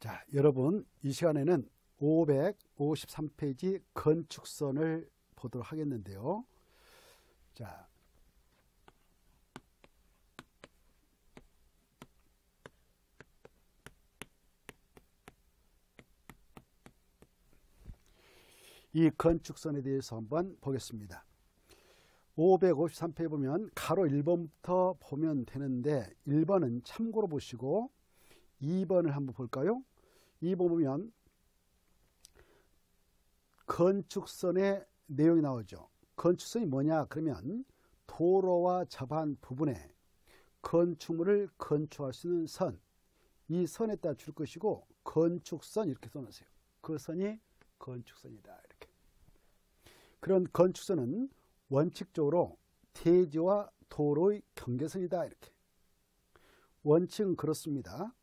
자, 여러분 이 시간에는 553페이지 건축선을 보도록 하겠는데요. 자, 이 건축선에 대해서 한번 보겠습니다. 553페이지 보면 가로 1번부터 보면 되는데 1번은 참고로 보시고 2번을 한번 볼까요? 2번 보면 건축선의 내용이 나오죠. 건축선이 뭐냐 그러면 도로와 접한 부분에 건축물을 건축할 수 있는 선, 이 선에 따라 줄 것이고 건축선 이렇게 써놓으세요. 그 선이 건축선이다 이렇게. 그런 건축선은 원칙적으로 대지와 도로의 경계선이다 이렇게. 원칙은 그렇습니다.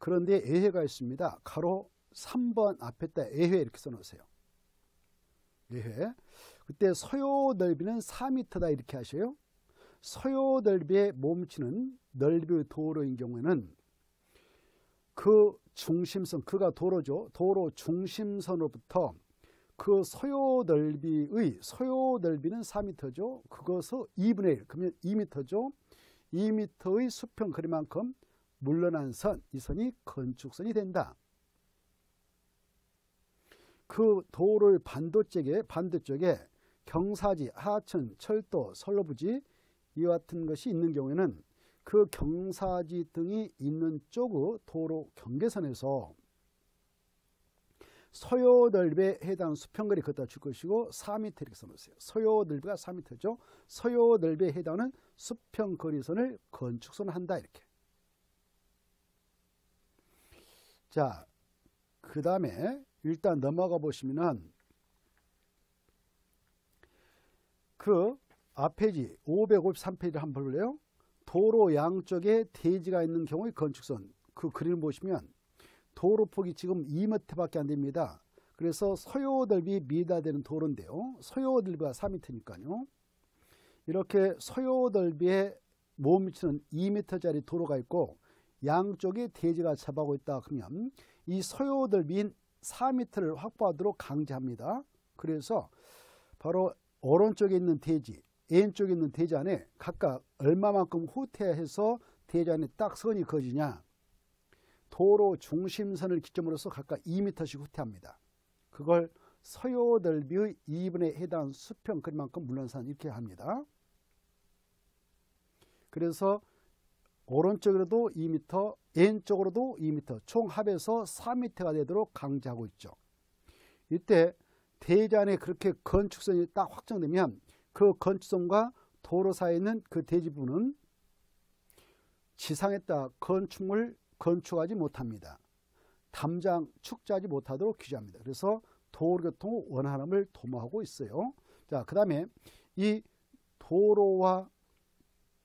그런데 예외가 있습니다. 가로 3번 앞에다 예외 이렇게 써놓으세요. 예외. 그때 소요 넓이는 4m다 이렇게 하셔요. 소요 넓이에 멈추는 넓이의 도로인 경우에는 그 중심선, 그가 도로죠. 도로 중심선으로부터 그 소요 넓이의 소요 넓이는 4m죠. 그것을 2분의 1, 그러면 2m죠. 2m의 수평 거리만큼 물러난 선, 이 선이 건축선이 된다. 그 도로의 반도쪽에 반대쪽에 경사지, 하천, 철도, 선로부지 이와 같은 것이 있는 경우에는 그 경사지 등이 있는 쪽의 도로 경계선에서 소요 넓이에 해당 수평거리 걷다 줄 것이고 4m 이렇게 써놓으세요. 소요 넓이가 4m죠. 소요 넓이에 해당하는 수평거리선을 건축선을 한다 이렇게. 자, 그 다음에 일단 넘어가 보시면은 그 앞페이지 553페이지를 한번 볼래요? 도로 양쪽에 대지가 있는 경우의 건축선 그 그림을 보시면 도로 폭이 지금 2m밖에 안 됩니다. 그래서 소요 넓이 미다 되는 도로인데요. 소요 넓이가 4m니까요. 이렇게 소요 넓이에 못 미치는 2m짜리 도로가 있고 양쪽에 대지가 잡하고 있다 그러면 이 소요 넓이인 4m를 확보하도록 강제합니다. 그래서 바로 오른쪽에 있는 대지, 왼쪽에 있는 대지 안에 각각 얼마만큼 후퇴해서 대지 안에 딱 선이 그어지냐 도로 중심선을 기점으로서 각각 2m씩 후퇴합니다. 그걸 서요 넓이의 2분에 해당 수평 거리만큼 물론산 이렇게 합니다. 그래서 오른쪽으로도 2m, 왼쪽으로도 2m, 총 합해서 4m가 되도록 강제하고 있죠. 이때 대지안에 그렇게 건축선이 딱 확정되면 그 건축선과 도로 사이에 있는 그 대지 부분은 지상에다 건축물 건축하지 못합니다. 담장 축제하지 못하도록 규제합니다. 그래서 도로교통 원활함을 도모하고 있어요. 자, 그 다음에 이 도로와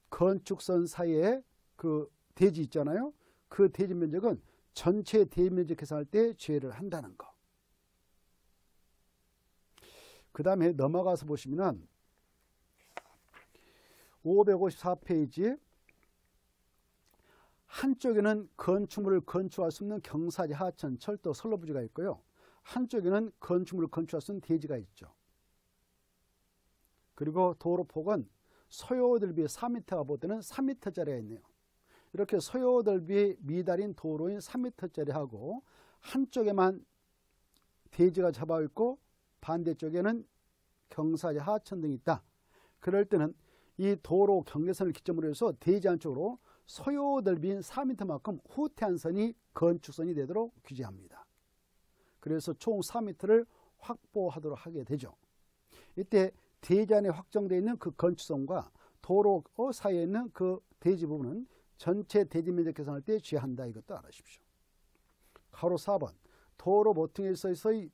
건축선 사이에 그 대지 있잖아요. 그 대지 면적은 전체 대지 면적 계산할 때 제외를 한다는 거. 그 다음에 넘어가서 보시면은 554페이지 한쪽에는 건축물을 건축할 수 없는 경사지, 하천, 철도, 선로부지가 있고요. 한쪽에는 건축물을 건축할 수 있는 대지가 있죠. 그리고 도로폭은 소요 넓이 4m가 보다는 3m짜리가 있네요. 이렇게 넓이 미달인 도로인 3m짜리 하고 한쪽에만 대지가 잡아 있고 반대쪽에는 경사지, 하천 등이 있다. 그럴 때는 이 도로 경계선을 기점으로 해서 대지 안쪽으로 넓이인 4m만큼 후퇴한 선이 건축선이 되도록 규제합니다. 그래서 총 4m를 확보하도록 하게 되죠. 이때 대지 안에 확정되어 있는 그 건축선과 도로 사이에 있는 그 대지 부분은 전체 대지 면적 계산할 때 취한다 이것도 알아주십시오. 가로 4번 도로 모퉁이에서의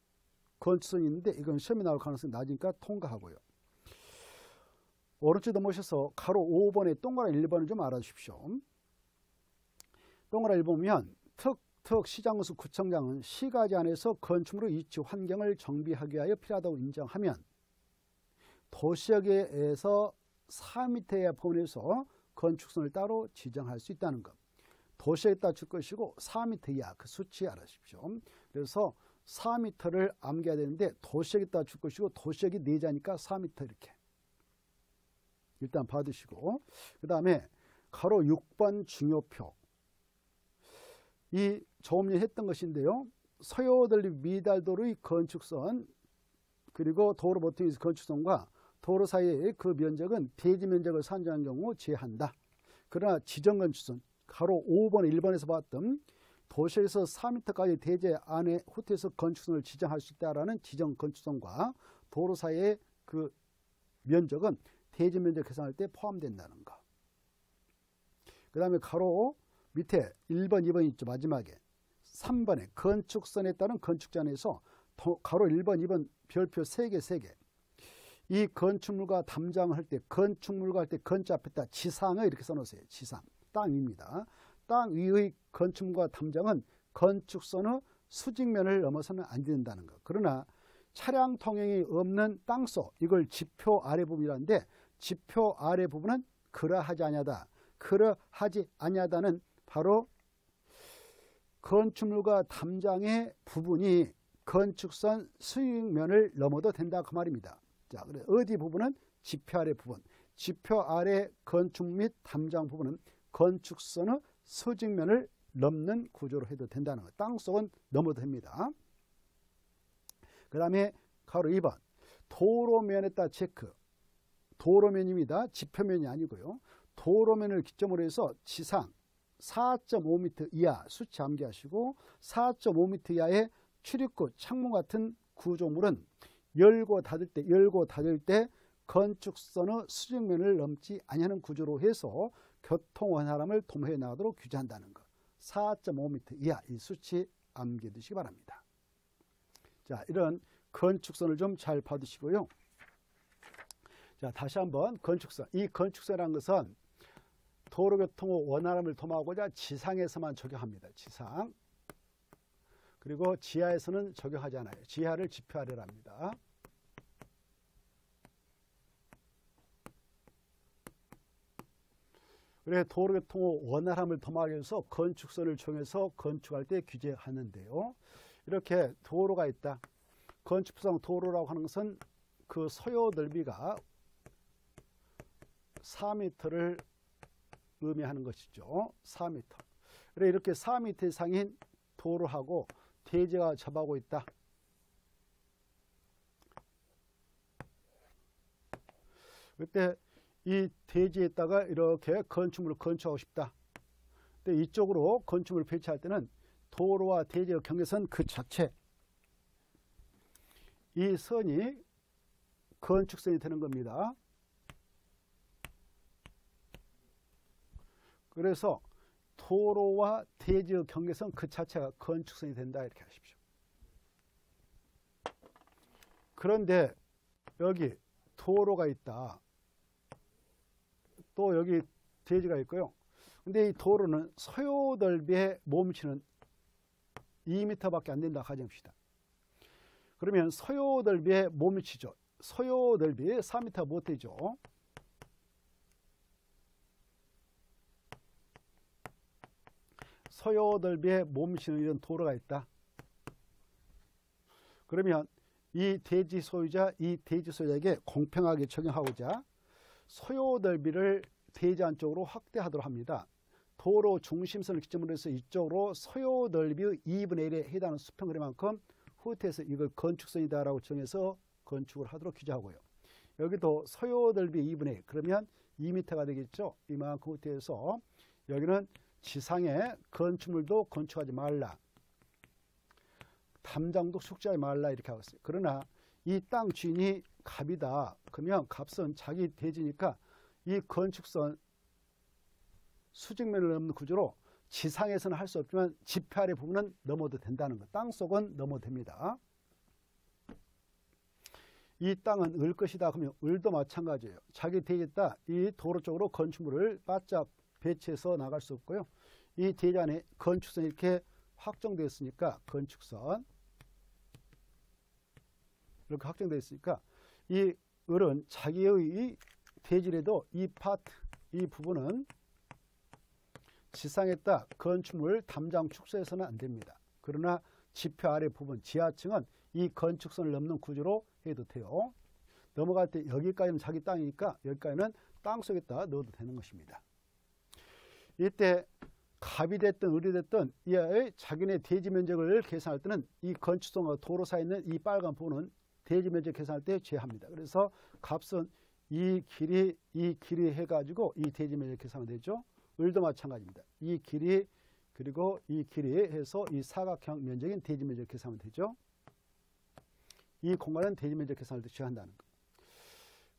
건축선이 있는데 이건 시험에 나올 가능성이 낮으니까 통과하고요. 오른쪽 넘어오셔서 가로 5번에 동그란 1번을 좀 알아주십시오. 동그란 1번 보면 특특 시장수 구청장은 시가지 안에서 건축물의 위치 환경을 정비하기 위하여 필요하다고 인정하면 도시역에서 4m의 범위에서 건축선을 따로 지정할 수 있다는 것. 도시에 줄 것이고 4m 이하 그 수치 알아주십시오. 그래서 4m를 암기해야 되는데 도시에 줄 것이고 도시역이 4자니까 4m 이렇게 일단 받으시고 그 다음에 가로 6번 중요표 이 전에 했던 것인데요. 서요들리 미달도로의 건축선 그리고 도로 보통의 건축선과 도로 사이의 그 면적은 대지 면적을 산정한 경우 제한다. 그러나 지정 건축선 가로 5번 1번에서 봤던 도시에서 4m까지 대지 안에 호텔에서 건축선을 지정할 수 있다라는 지정 건축선과 도로 사이의 그 면적은 대지 면적 계산할 때 포함된다는 거. 그 다음에 가로 밑에 1번, 2번 있죠. 마지막에. 3번에 건축선에 따른 건축잔에서 가로 1번, 2번 별표 3개, 3개. 이 건축물과 담장을 할 때 건축물과 할 때 건자 앞에다 지상을 이렇게 써놓으세요. 지상. 땅 위입니다. 땅 위의 건축물과 담장은 건축선의 수직면을 넘어서는 안 된다는 것. 그러나 차량 통행이 없는 땅속 이걸 지표 아래 부분이라는데 지표 아래 부분은 그러하지 아니하다. 그러하지 아니하다는 바로 건축물과 담장의 부분이 건축선 수익면을 넘어도 된다 그 말입니다. 자, 그래 어디 부분은 지표 아래 부분, 지표 아래 건축 및 담장 부분은 건축선의 수직면을 넘는 구조로 해도 된다는 것. 땅속은 넘어도 됩니다. 그 다음에 가로 2번 도로면에다 체크. 도로면입니다. 지표면이 아니고요. 도로면을 기점으로 해서 지상 4.5m 이하 수치 암기하시고 4.5m 이하의 출입구, 창문 같은 구조물은 열고 닫을 때 열고 닫을 때 건축선의 수직면을 넘지 아니하는 구조로 해서 교통 원활함을 도모해 나가도록 규제한다는 것. 4.5m 이하 이 수치 암기해 두시기 바랍니다. 자, 이런 건축선을 좀 잘 봐두시고요. 자, 다시 한번 건축선. 이 건축선이라는 것은 도로교통의 원활함을 도모하고자 지상에서만 적용합니다. 지상. 그리고 지하에서는 적용하지 않아요. 지하를 지표하려 합니다. 그래 도로교통의 원활함을 도모하기 위해서 건축선을 정해서 건축할 때 규제하는데요. 이렇게 도로가 있다. 건축상 도로라고 하는 것은 그 소요 넓이가 4m를 의미하는 것이죠. 4m. 그래 이렇게 4m 이상인 도로하고 대지가 접하고 있다. 그때 이 대지에다가 이렇게 건축물을 건축하고 싶다. 근데 이쪽으로 건축물을 배치할 때는 도로와 대지의 경계선 그 자체 이 선이 건축선이 되는 겁니다. 그래서 도로와 대지의 경계선 그 자체가 건축선이 된다 이렇게 하십시오. 그런데 여기 도로가 있다. 또 여기 대지가 있고요. 근데 이 도로는 소요넓이에 몸치는 2m밖에 안 된다 가정합시다. 그러면 소요넓이에 몸치죠. 소요넓이 4m 못 되죠. 소요넓이에 몸치는 이런 도로가 있다. 그러면 이 대지 소유자, 이 대지 소유자에게 공평하게 적용하고자 소요 넓이를 대지 안쪽으로 확대하도록 합니다. 도로 중심선을 기점으로 해서 이쪽으로 소요 넓이의 2분의 1에 해당하는 수평거리만큼 후퇴해서 이걸 건축선이다라고 정해서 건축을 하도록 규제하고요. 여기도 소요 넓이 2분의 1 그러면 2m가 되겠죠. 이만큼 후퇴해서 여기는 지상에 건축물도 건축하지 말라. 담장도 숙지하지 말라 이렇게 하고 있어요. 그러나 이 땅 주인이 갑이다. 그러면 값은 자기 대지니까 이 건축선 수직면을 넘는 구조로 지상에서는 할 수 없지만 지표 아래 부분은 넘어도 된다는 것. 땅속은 넘어도 됩니다. 이 땅은 을 것이다. 그러면 을도 마찬가지예요. 자기 대지에다 이 도로 쪽으로 건축물을 바짝 배치해서 나갈 수 없고요. 이 대지 안에 건축선이 이렇게 확정되어 있으니까 건축선 이렇게 확정되어 있으니까 이 을은 자기의 대지에도 이 파트, 이 부분은 지상에다 건축물 담장 축소해서는 안 됩니다. 그러나 지표 아래 부분 지하층은 이 건축선을 넘는 구조로 해도 돼요. 넘어갈 때 여기까지는 자기 땅이니까 여기까지는 땅 속에다 넣어도 되는 것입니다. 이때 갑이 됐든 을이 됐든 이하의 자기네 대지 면적을 계산할 때는 이 건축선과 도로 사이에 있는 이 빨간 부분은 대지 면적 계산할 때 제합니다. 그래서 값은 이 길이 이 길이 해가지고 이 대지 면적 계산하면 되죠. 을도 마찬가지입니다. 이 길이 그리고 이 길이 해서 이 사각형 면적인 대지 면적 계산하면 되죠. 이 공간은 대지 면적 계산을 취한다는 거.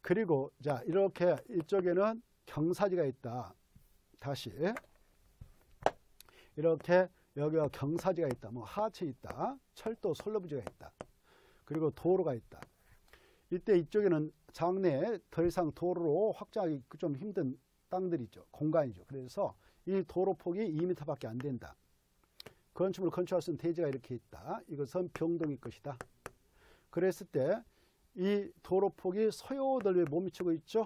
그리고 자 이렇게 이쪽에는 경사지가 있다. 다시 이렇게 여기가 경사지가 있다. 뭐 하체 있다. 철도 솔로부지가 있다. 그리고 도로가 있다. 이때 이쪽에는 장내에 더 이상 도로로 확장하기 좀 힘든 땅들이죠. 공간이죠. 그래서 이 도로 폭이 2m밖에 안 된다. 건축물 건축할 수 있는 대지가 이렇게 있다. 이것은 병동의 것이다. 그랬을 때 이 도로 폭이 소요 넓이에 못 미치고 있죠.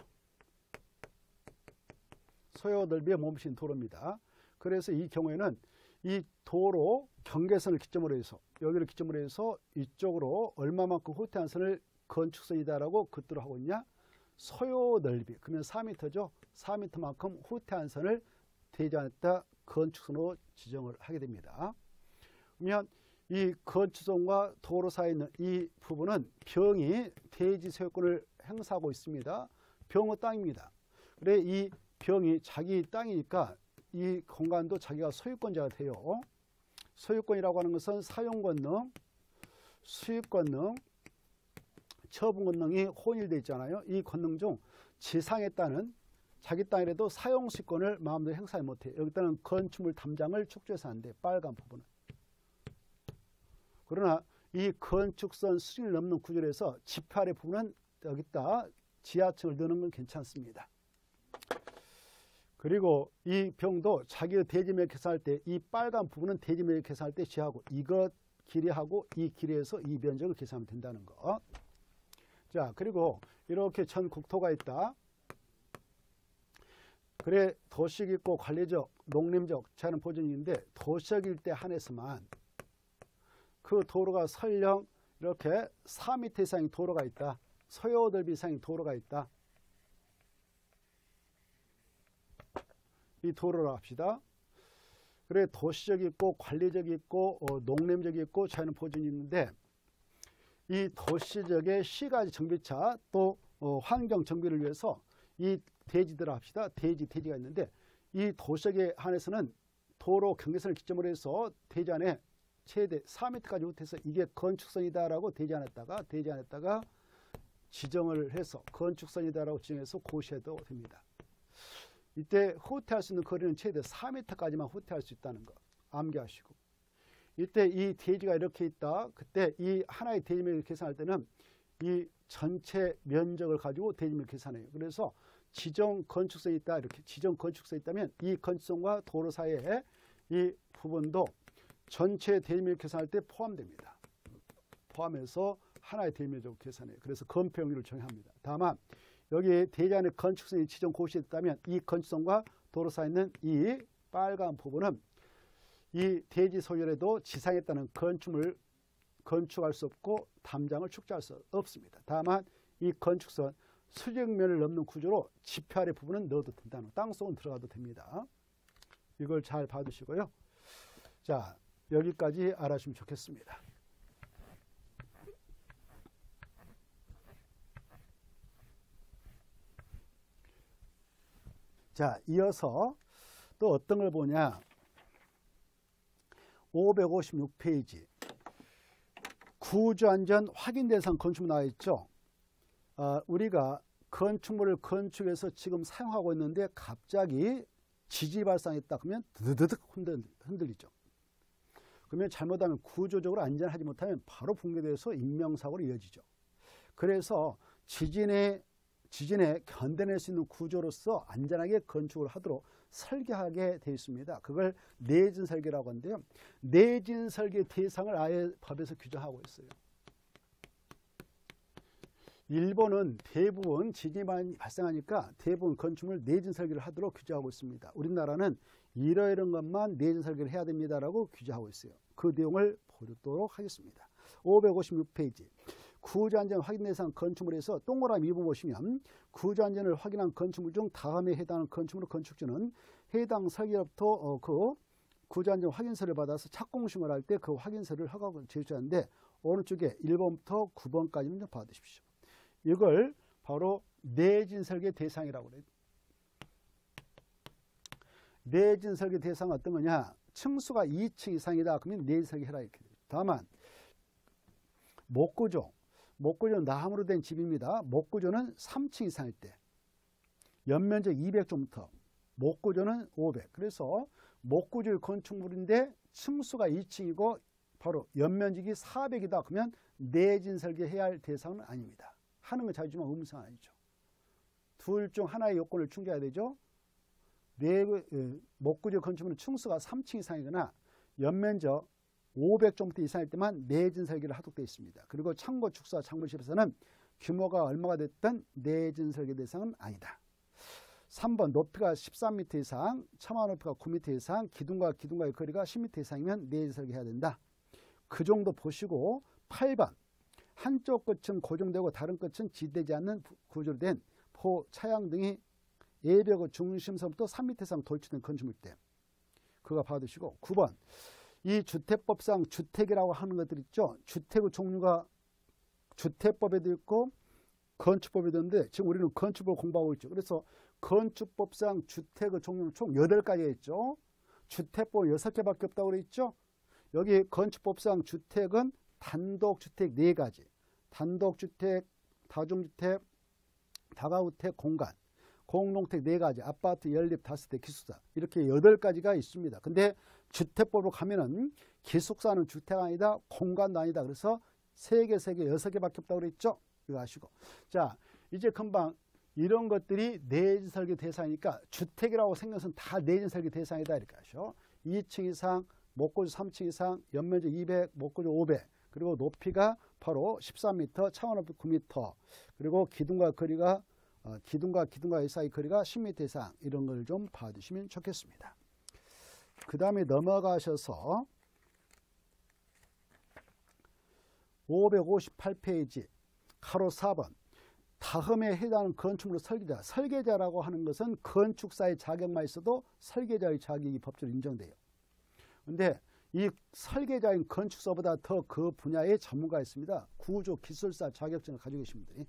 소요 못 미치는 도로입니다. 그래서 이 경우에는 이 도로 경계선을 기점으로 해서 여기를 기점으로 해서 이쪽으로 얼마만큼 후퇴한 선을 건축선이다라고 그대로 하고 있냐? 소요 넓이 그러면 4m죠. 4m만큼 후퇴한 선을 대지안했다 건축선으로 지정을 하게 됩니다. 그러면 이 건축선과 도로 사이에 있는 이 부분은 병이 대지 소유권을 행사하고 있습니다. 병의 땅입니다. 그래 이 병이 자기 땅이니까 이 공간도 자기가 소유권자가 돼요. 소유권이라고 하는 것은 사용권능, 수익권능, 처분권능이 혼일되어 있잖아요. 이 권능 중 지상에 따른 자기 땅이라도 사용시권을 마음대로 행사를 못해. 여기다는 건축물 담장을 축조해서 안 돼. 빨간 부분은. 그러나 이 건축선 수준을 넘는 구조에서 아래 부분은 여기다 지하층을 넣는 건 괜찮습니다. 그리고 이 병도 자기의 대지면 계산할 때 이 빨간 부분은 대지면 계산할 때 지하고 이것 길이하고 이 길이에서 이 면적을 계산하면 된다는 거. 자, 그리고 이렇게 전 국토가 있다. 그래 도시적 있고 관리적, 농림적 자연 보존인데 도시적일 때 한해서만 그 도로가 설령 이렇게 4m 이상의 도로가 있다. 소요들비 이상의 도로가 있다. 이 도로를 합시다. 그래 도시적 있고 관리적 있고 어, 농림적 있고 자연 보존이 있는데 이 도시적의 시가지 정비차 또 어, 환경 정비를 위해서 이 대지들을 합시다. 대지 대지가 있는데 이 도시적에 한해서는 도로 경계선을 기점으로 해서 대지 안에 최대 4m까지 못해서 이게 건축선이다라고 대지 안에다가 대지 안에다가 지정을 해서 건축선이다라고 지정해서 고시해도 됩니다. 이때 후퇴할 수 있는 거리는 최대 4m까지만 후퇴할 수 있다는 거 암기하시고 이때 이 대지가 이렇게 있다. 그때 이 하나의 대지면을 계산할 때는 이 전체 면적을 가지고 대지면을 계산해요. 그래서 지정 건축선이 있다. 이렇게 지정 건축선이 있다면 이 건축선과 도로 사이에 이 부분도 전체 대지면을 계산할 때 포함됩니다. 포함해서 하나의 대지면적으로 계산해요. 그래서 건폐용률을 정합니다. 다만 여기 대지 안에 건축선이 지정 고시했다면 이 건축선과 도로 사이에 있는 이 빨간 부분은 이 대지 소유에도 지상에 따른 건축물 건축할 수 없고 담장을 축조할 수 없습니다. 다만 이 건축선 수직면을 넘는 구조로 지표 아래 부분은 넣어도 된다는 땅속은 들어가도 됩니다. 이걸 잘 봐두시고요. 자 여기까지 알아주시면 좋겠습니다. 자, 이어서 또 어떤 걸 보냐. 556페이지. 구조안전 확인 대상 건축물 나와 있죠. 아, 우리가 건축물을 건축해서 지금 사용하고 있는데 갑자기 지지 발생했다 그러면 드드득 흔들리죠. 그러면 잘못하면 구조적으로 안전하지 못하면 바로 붕괴돼서 인명사고로 이어지죠. 그래서 지진에 지진에 견뎌낼 수 있는 구조로서 안전하게 건축을 하도록 설계하게 되어 있습니다. 그걸 내진 설계라고 하는데요. 내진 설계 대상을 아예 법에서 규정하고 있어요. 일본은 대부분 지진이 발생하니까 대부분 건축물 내진 설계를 하도록 규정하고 있습니다. 우리나라는 이러이런 것만 내진 설계를 해야 됩니다라고 규정하고 있어요. 그 내용을 보도록 하겠습니다. 556페이지. 구조 안전 확인 대상 건축물에서 동그라미 2번 보시면 구조 안전을 확인한 건축물 중 다음에 해당하는 건축물 건축주는 해당 설계로부터 어, 그 구조 안전 확인서를 받아서 착공심을 할때 그 확인서를 허가를 제출하는데 어느 쪽에 1번부터 9번까지는 좀 봐두십시오. 이걸 바로 내진 설계 대상이라고 그래요. 내진 설계 대상 어떤 거냐? 층수가 2층 이상이다. 그러면 내진 설계 해라 이렇게 돼요. 다만 목구조, 목구조는 나무로 된 집입니다. 목구조는 3층 이상일 때 연면적 200제곱미터, 목구조는 500. 그래서 목구조 건축물인데 층수가 2층이고 바로 연면적이 400이다. 그러면 내진 설계해야 할 대상은 아닙니다. 하는 건 자유지만 음성 아니죠. 둘 중 하나의 요건을 충족해야 되죠. 네, 목구조 건축물은 층수가 3층 이상이거나 연면적 500제곱미터 이상일 때만 내진 설계를 하도록 되어 있습니다. 그리고 창고 축사 창물실에서는 규모가 얼마가 됐든 내진 설계 대상은 아니다. 3번 높이가 13m 이상, 처마 높이가 9m 이상, 기둥과 기둥과의 거리가 10m 이상이면 내진 설계해야 된다. 그 정도 보시고 8번 한쪽 끝은 고정되고 다른 끝은 지대지 않는 구조로 된 포, 차양 등이 예벽의 중심선부터 3m 이상 돌출된 건축물 때 그거 받으시고 9번 이 주택법상 주택이라고 하는 것들 있죠. 주택의 종류가 주택법에도 있고 건축법에도 있는데 지금 우리는 건축법을 공부하고 있죠. 그래서 건축법상 주택의 종류는 총 8가지가 있죠. 주택법 6개밖에 없다고 그랬죠. 여기 건축법상 주택은 단독주택 4가지, 단독주택, 다중주택, 다가구택 공간, 공동택 4가지, 아파트 연립 다섯 대 기숙사 이렇게 8가지가 있습니다. 근데 주택법으로 가면은 기숙사는 주택 아니다, 공간도 아니다. 그래서 3개, 3개, 6개밖에 없다고 그랬죠. 이거 아시고. 자, 이제 금방 이런 것들이 내진 설계 대상이니까 주택이라고 생각해서 다 내진 설계 대상이다 이렇게 하셔. 2층 이상, 목구조 3층 이상, 연면적 200, 목구조 500, 그리고 높이가 바로 13m, 차원 높이 9m, 그리고 기둥과 거리가 어, 기둥과 기둥과 사이 거리가 10m 이상 이런 걸 좀 봐주시면 좋겠습니다. 그 다음에 넘어가셔서 558페이지 가로 4번 다음에 해당하는 건축물 설계자 설계자라고 하는 것은 건축사의 자격만 있어도 설계자의 자격이 법적으로 인정돼요. 근데 이 설계자인 건축사보다 더 그 분야의 전문가 있습니다. 구조 기술사 자격증을 가지고 계신 분들이.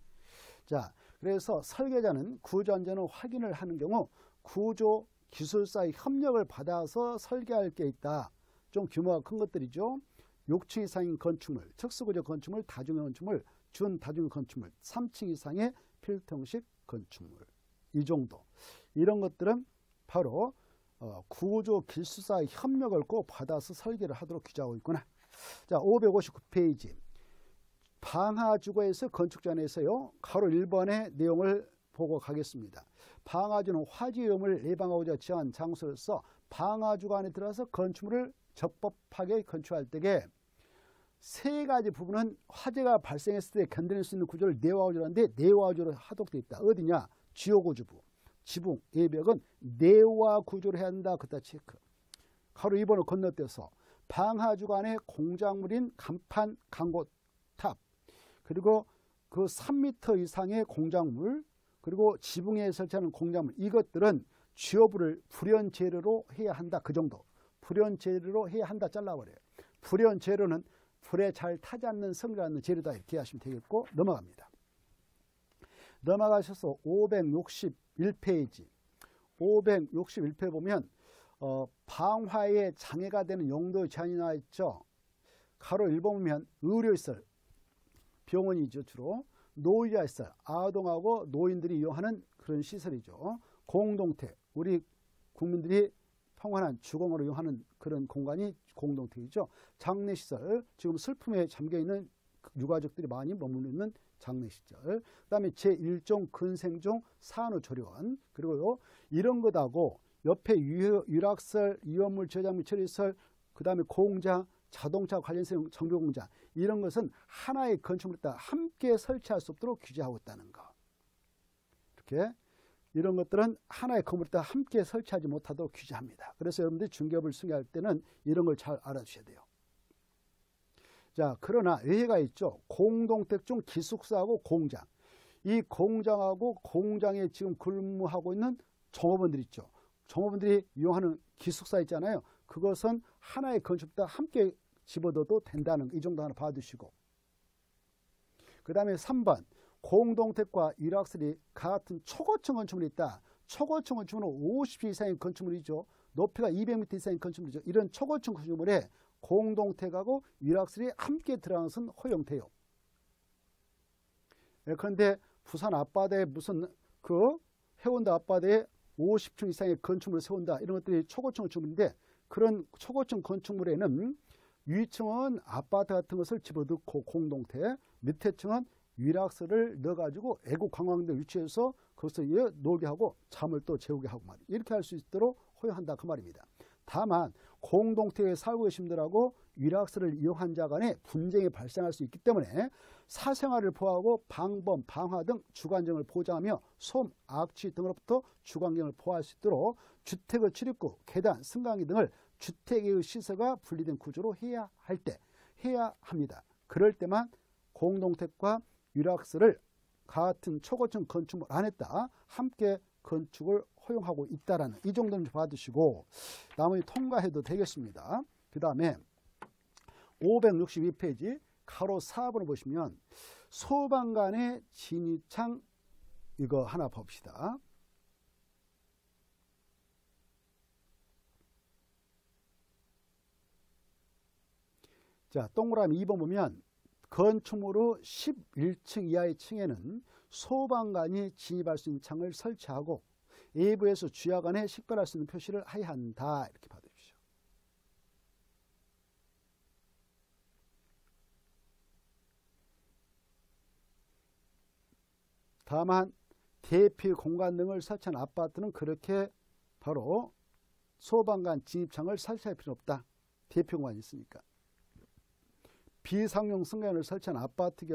자, 그래서 설계자는 구조 안전을 확인을 하는 경우 구조 기술사의 협력을 받아서 설계할 게 있다. 좀 규모가 큰 것들이죠. 6층 이상인 건축물, 특수구조 건축물, 다중 건축물, 준 다중 건축물, 3층 이상의 필통식 건축물. 이 정도. 이런 것들은 바로 어, 구조 기술사의 협력을 꼭 받아서 설계를 하도록 규정하고 있구나. 자, 559페이지. 방하주거에서 건축전에서요. 가로 1번의 내용을 보고 가겠습니다. 방화주는 위험을 예방하고자 지한 장소로서 방화주가 안에 들어서 건축물을 적법하게 건축할 때에 세 가지 부분은 화재가 발생했을 때 견뎌낼 수 있는 구조를 내화구조라는데 내화구조로 하도록 되어 있다. 어디냐? 지오구주부, 지붕, 예벽은 내화 구조를 해야 한다. 그다 체크. 가로 2번을 건너뛰어서 안에 공작물인 간판, 광고탑 그리고 그 3m 이상의 공작물 그리고 지붕에 설치하는 공작물 이것들은 주요부를 불연 재료로 해야 한다. 그 정도. 불연 재료로 해야 한다. 잘라버려요. 불연 재료는 불에 잘 타지 않는 성질하는 재료다. 이렇게 하시면 되겠고 넘어갑니다. 넘어가셔서 561페이지 561페이지 보면 어, 방화에 장애가 되는 용도 제한이 나와 있죠. 가로 1번 보면 의료시설 병원이죠 주로 노이자 시설 아동하고 노인들이 이용하는 그런 시설이죠. 공동택 우리 국민들이 평안한 주공으로 이용하는 그런 공간이 공동택이죠. 장례시설 지금 슬픔에 잠겨있는 유가족들이 많이 머물러 있는 장례시설 그 다음에 제1종 근생종 산후조리원 그리고 이런 것하고 옆에 유 락설, 이원물 저장물 처리시설 그 다음에 공장 자동차 관련성 정비 공장 이런 것은 하나의 건축물에 따라 함께 설치할 수 없도록 규제하고 있다는 거. 이렇게 이런 것들은 하나의 건물에 함께 설치하지 못하도록 규제합니다. 그래서 여러분들이 중개업을 승계할 때는 이런 걸 잘 알아주셔야 돼요. 자, 그러나 예외가 있죠. 공동택 중 기숙사하고 공장. 이 공장하고 공장에 지금 근무하고 있는 종업원들 있죠. 종업원들이 이용하는 기숙사 있잖아요. 그것은 하나의 건축다 함께 집어넣어도 된다는 이 정도 하나 봐두시고 그 다음에 3번 공동택과 일학설이 같은 초고층 건축물이 있다. 초고층 건축물은 50층 이상의 건축물이죠. 높이가 200m 이상의 건축물이죠. 이런 초고층 건축물에 공동택하고 일학설이 함께 들어가는 것은 허용돼요. 예, 그런데 부산 앞바다에 무슨 그 해운대 앞바다에 50층 이상의 건축물을 세운다. 이런 것들이 초고층 건축물인데 그런 초고층 건축물에는 위층은 아파트 같은 것을 집어넣고 공동태, 밑에 층은 위락설을 넣어가지고 애국 관광대 위치해서 거기서 놀게 하고 잠을 또 재우게 하고 말이에요. 이렇게 할 수 있도록 허용한다 그 말입니다. 다만 공동태에 살고 계신 분들하고 위락설을 이용한 자 간에 분쟁이 발생할 수 있기 때문에 사생활을 보호하고 방범, 방화 등 주관정을 보장하며 솜, 악취 등으로부터 주관경을 보호할 수 있도록 주택의 출입구, 계단, 승강기 등을 주택의 시설과 분리된 구조로 해야 할 때 해야 합니다. 그럴 때만 공동택과 유락설을 같은 초고층 건축물 안에다 함께 건축을 허용하고 있다라는 이 정도는 받으시고 나머지 통과해도 되겠습니다. 그 다음에 562페이지 가로 4번을 보시면 소방관의 진입창 이거 하나 봅시다. 자, 동그라미 2번 보면 건축물의 11층 이하의 층에는 소방관이 진입할 수 있는 창을 설치하고 외부에서 주야간에 식별할 수 있는 표시를 하야 한다. 이렇게 받으십시오. 다만 대피 공간 등을 설치한 아파트는 그렇게 바로 소방관 진입창을 설치할 필요 없다. 대피 공간이 있으니까. 비상용 승강을 설치한 아파트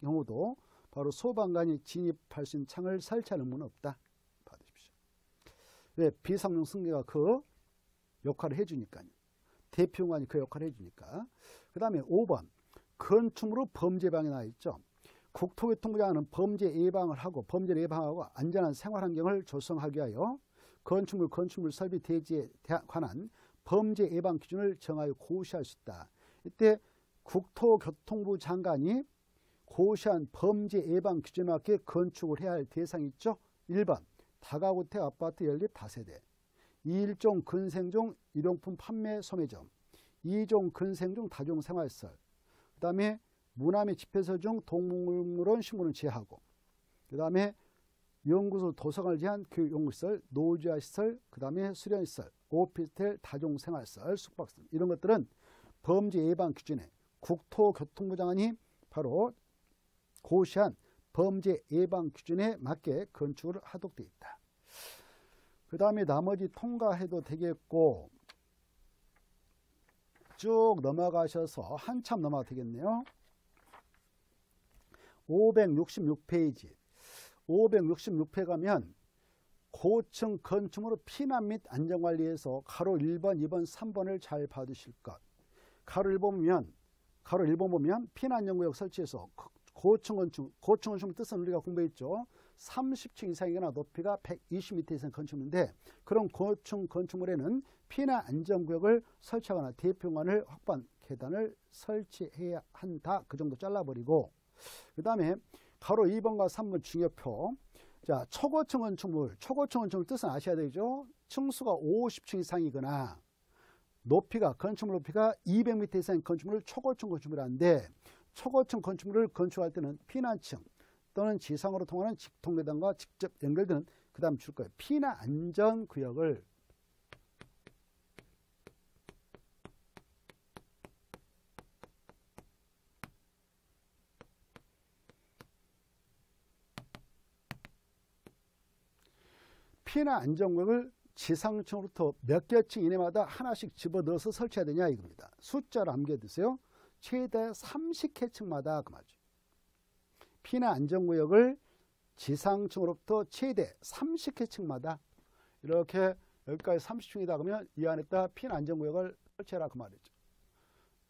경우도 바로 소방관이 진입할 수 있는 창을 설치하는 문은 없다. 왜? 비상용 승객가 그 역할을 해주니까요. 대표관이 그 역할을 해주니까. 그 다음에 5번. 건축물로 범죄방이 나와 있죠. 국토교통부장은 범죄 예방을 하고 범죄를 예방하고 안전한 생활 환경을 조성하기 위하여 건축물, 건축물 설비 대지에 관한 범죄 예방 기준을 정하여 고시할 수 있다. 이때 국토교통부 장관이 고시한 범죄 예방 기준에 맞게 건축을 해야 할 대상이 있죠. 1번 다가구택 아파트 연립 다세대 2일종 근생종 일용품 판매 소매점 2종 근생종 다중생활시설 그 다음에 문화및 집회소 중 동물원 식물을 제하고 그 다음에 연구소 도서관을 제한 교육연구시설, 노지아시설, 그 다음에 수련시설, 오피스텔, 다중생활시설, 숙박시설 이런 것들은 범죄 예방 기준에 국토교통부 장관이 바로 고시한 범죄 예방 기준에 맞게 건축을 하도록 되어 있다. 그 다음에 나머지 통과해도 되겠고 쭉 넘어가셔서 한참 넘어가 되겠네요. 566페이지 566페 가면 고층 건축물의 피난 및 안전관리에서 가로 1번, 2번, 3번을 잘 받으실 것. 가로 1번 보면 가로 1번 보면 피난 연구역 설치해서 고층 건축, 고층 건축 뜻은 우리가 공부했죠. 30층 이상이거나 높이가 120m 이상 건축물인데 그런 고층 건축물에는 피난 안전구역을 설치하거나 대표관을 확보한 계단을 설치해야 한다. 그 정도 잘라버리고 그 다음에 가로 2번과 3번 중요표 자 초고층 건축물 초고층 건축물 뜻은 아셔야 되죠. 층수가 50층 이상이거나 높이가 건축물 높이가 200m 이상의 건축물을 초고층 건축물이라는데 초고층 건축물을 건축할 때는 피난층 또는 지상으로 통하는 직통계단과 직접 연결되는 그 다음 줄 거예요. 피난 안전구역을 피난 안전구역을 지상층으로부터 몇 개 층 이내마다 하나씩 집어넣어서 설치해야 되냐 이겁니다. 숫자를 암기해 두세요. 최대 30개 층마다 그 말이죠. 피난 안전구역을 지상층으로부터 최대 30층마다 이렇게 여기까지 30층이다 그러면 이 안에다 피난 안전구역을 설치해라 그 말이죠.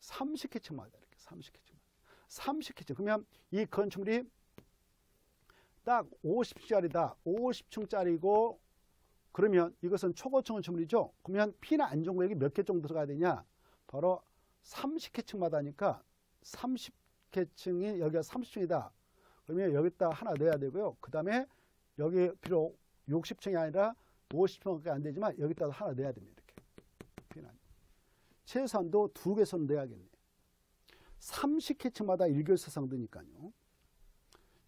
30층마다 이렇게 30층마다. 30층 그러면 이 건축물이 딱 50층짜리다. 50층짜리고 그러면 이것은 초고층 건축물이죠. 그러면 피난 안전구역이 몇 개 정도 들어가야 되냐? 바로 30개층마다 니까 30개층이 여기가 30층이다. 그러면 여기다 하나 넣어야 되고요. 그 다음에 여기 비록 60층이 아니라 50층밖에 안 되지만 여기다 하나 넣어야 됩니다. 이렇게. 피난. 최소한도 두 개선 넣어야겠네. 30개층마다 1교세상 드니까요.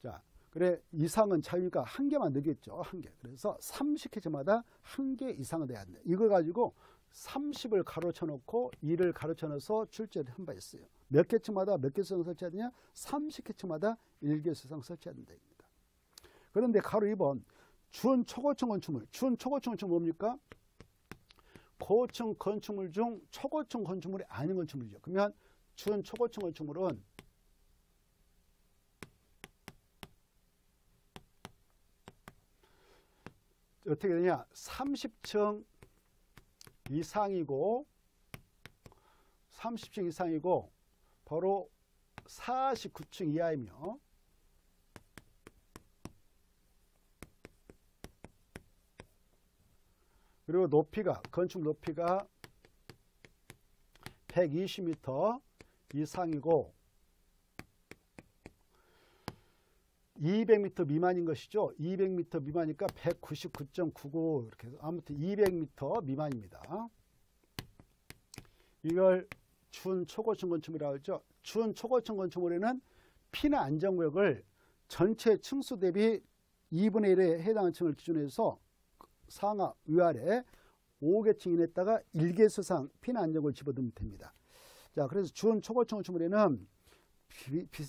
자, 그래 이상은 자유니까 한 개만 넣겠죠. 한 개. 그래서 30개층마다 한 개 이상은 돼야 돼. 이걸 가지고 30을 가로쳐 놓고 2를 가로쳐 넣어서 출제를 한 바 있어요. 몇 개층마다 몇 개 수상 설치해야 되냐? 30개층마다 1개 수상 설치해야 된다 입니다. 그런데 가로 2번 준 초고층 건축물. 준 초고층 건축물 뭡니까? 고층 건축물 중 초고층 건축물이 아닌 건축물이죠. 그러면 준 초고층 건축물은 어떻게 되냐? 30층 이상이고 30층 이상이고 바로 49층 이하이며 그리고 높이가 건축 높이가 120m 이상이고 200m 미만인 것이죠. 200m 미만이니까 199.99 이렇게 해서 아무튼 200m 미만입니다. 이걸 준 초고층 건축물이라고 하죠. 준 초고층 건축물에는 피난 안전구역을 전체 층수 대비 2분의 1에 해당하는 층을 기준으로 해서 상하 위아래 5개층 이내다가 1개수상 피난 안전구역을 집어넣으면 됩니다. 자, 그래서 준 초고층 건축물에는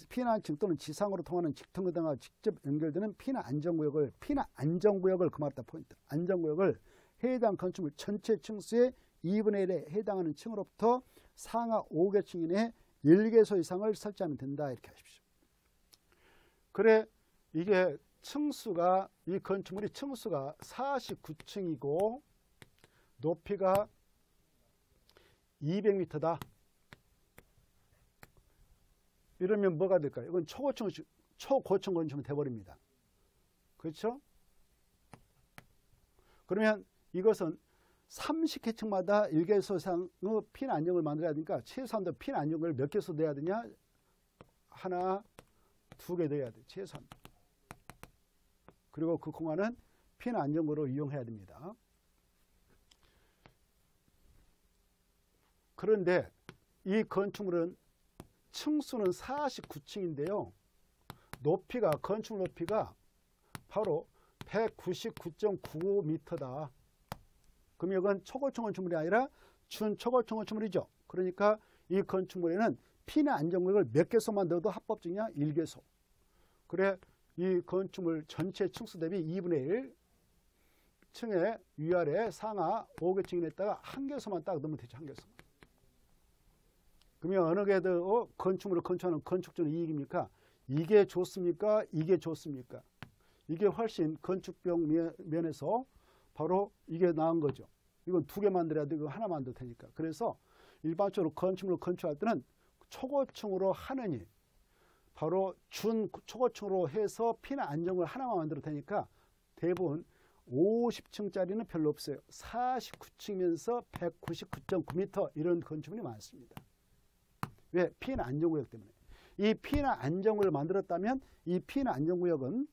피난층 또는 지상으로 통하는 직통로 등과 직접 연결되는 피난 안전구역을 피난 안전구역을 그 말다 포인트 안전구역을 해당 건축물 전체 층수의 2분의 1에 해당하는 층으로부터 상하 5개층 이내 1개소 이상을 설치하면 된다 이렇게 하십시오. 그래 이게 층수가 이 건축물이 층수가 49층이고 높이가 200m다. 이러면 뭐가 될까요? 이건 초고층, 초고층 건축이 돼버립니다. 그렇죠? 그러면 이것은 30개층마다 1개소 이상의 핀 안정을 만들어야 되니까 최소한도 핀 안정을 몇 개소 넣어야 되냐? 하나, 두개 넣어야 돼. 최소한. 그리고 그 공간은 핀 안정으로 이용해야 됩니다. 그런데 이 건축물은 층수는 49층인데요. 높이가 건축 높이가 바로 199.95m다. 그럼 이건 초고층 건축물이 아니라 준초고층 건축물이죠. 그러니까 이 건축물에는 피난 안전구역을 몇 개소만 넣어도 합법적이냐? 1개소. 그래 이 건축물 전체 층수 대비 2분의 1 층의 위아래 상하 5개층에 냈다가 한 개소만 딱 넣으면 되죠. 한 개소만. 그러면 어느 게더 건축물을 건축하는 건축적인 이익입니까? 이게 좋습니까? 이게 좋습니까? 이게 훨씬 건축병 면에서 바로 이게 나은 거죠. 이건 두 개 만들어야 되고 하나 만들어도 되니까. 그래서 일반적으로 건축물을 건축할 때는 초고층으로 하느니 바로 준 초고층으로 해서 피나 안정을 하나만 만들어도 되니까 대부분 50층짜리는 별로 없어요. 49층이면서 199.9m 이런 건축물이 많습니다. 왜? 피해는 안전구역 때문에. 이 피해는 안전구역을 만들었다면 이 피해는 안전구역은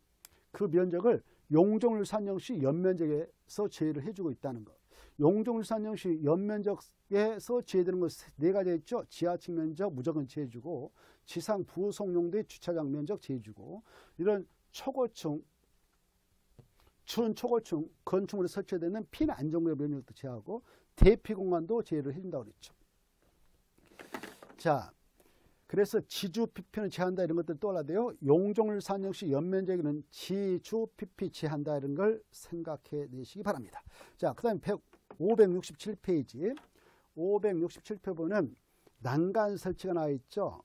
그 면적을 용종률산정시 연면적에서 제외를 해주고 있다는 것. 용종률산정시 연면적에서 제외되는 것 네 가지 있죠. 지하층 면적 무조건 제해주고 지상 부속용도의 주차장 면적 제해주고 이런 초고층 준 초고층 건축물에 설치되는 피는 안전구역 면적도 제하고 대피 공간도 제외를 해준다고 그랬죠. 자, 그래서 지주 PP는 제한다 이런 것들 떠올라돼요. 용종률 산역시 연면적에는 지주 PP 제한다 이런 걸 생각해 내시기 바랍니다. 자, 그 다음에 567페이지. 567페 보면 난간 설치가 나와 있죠.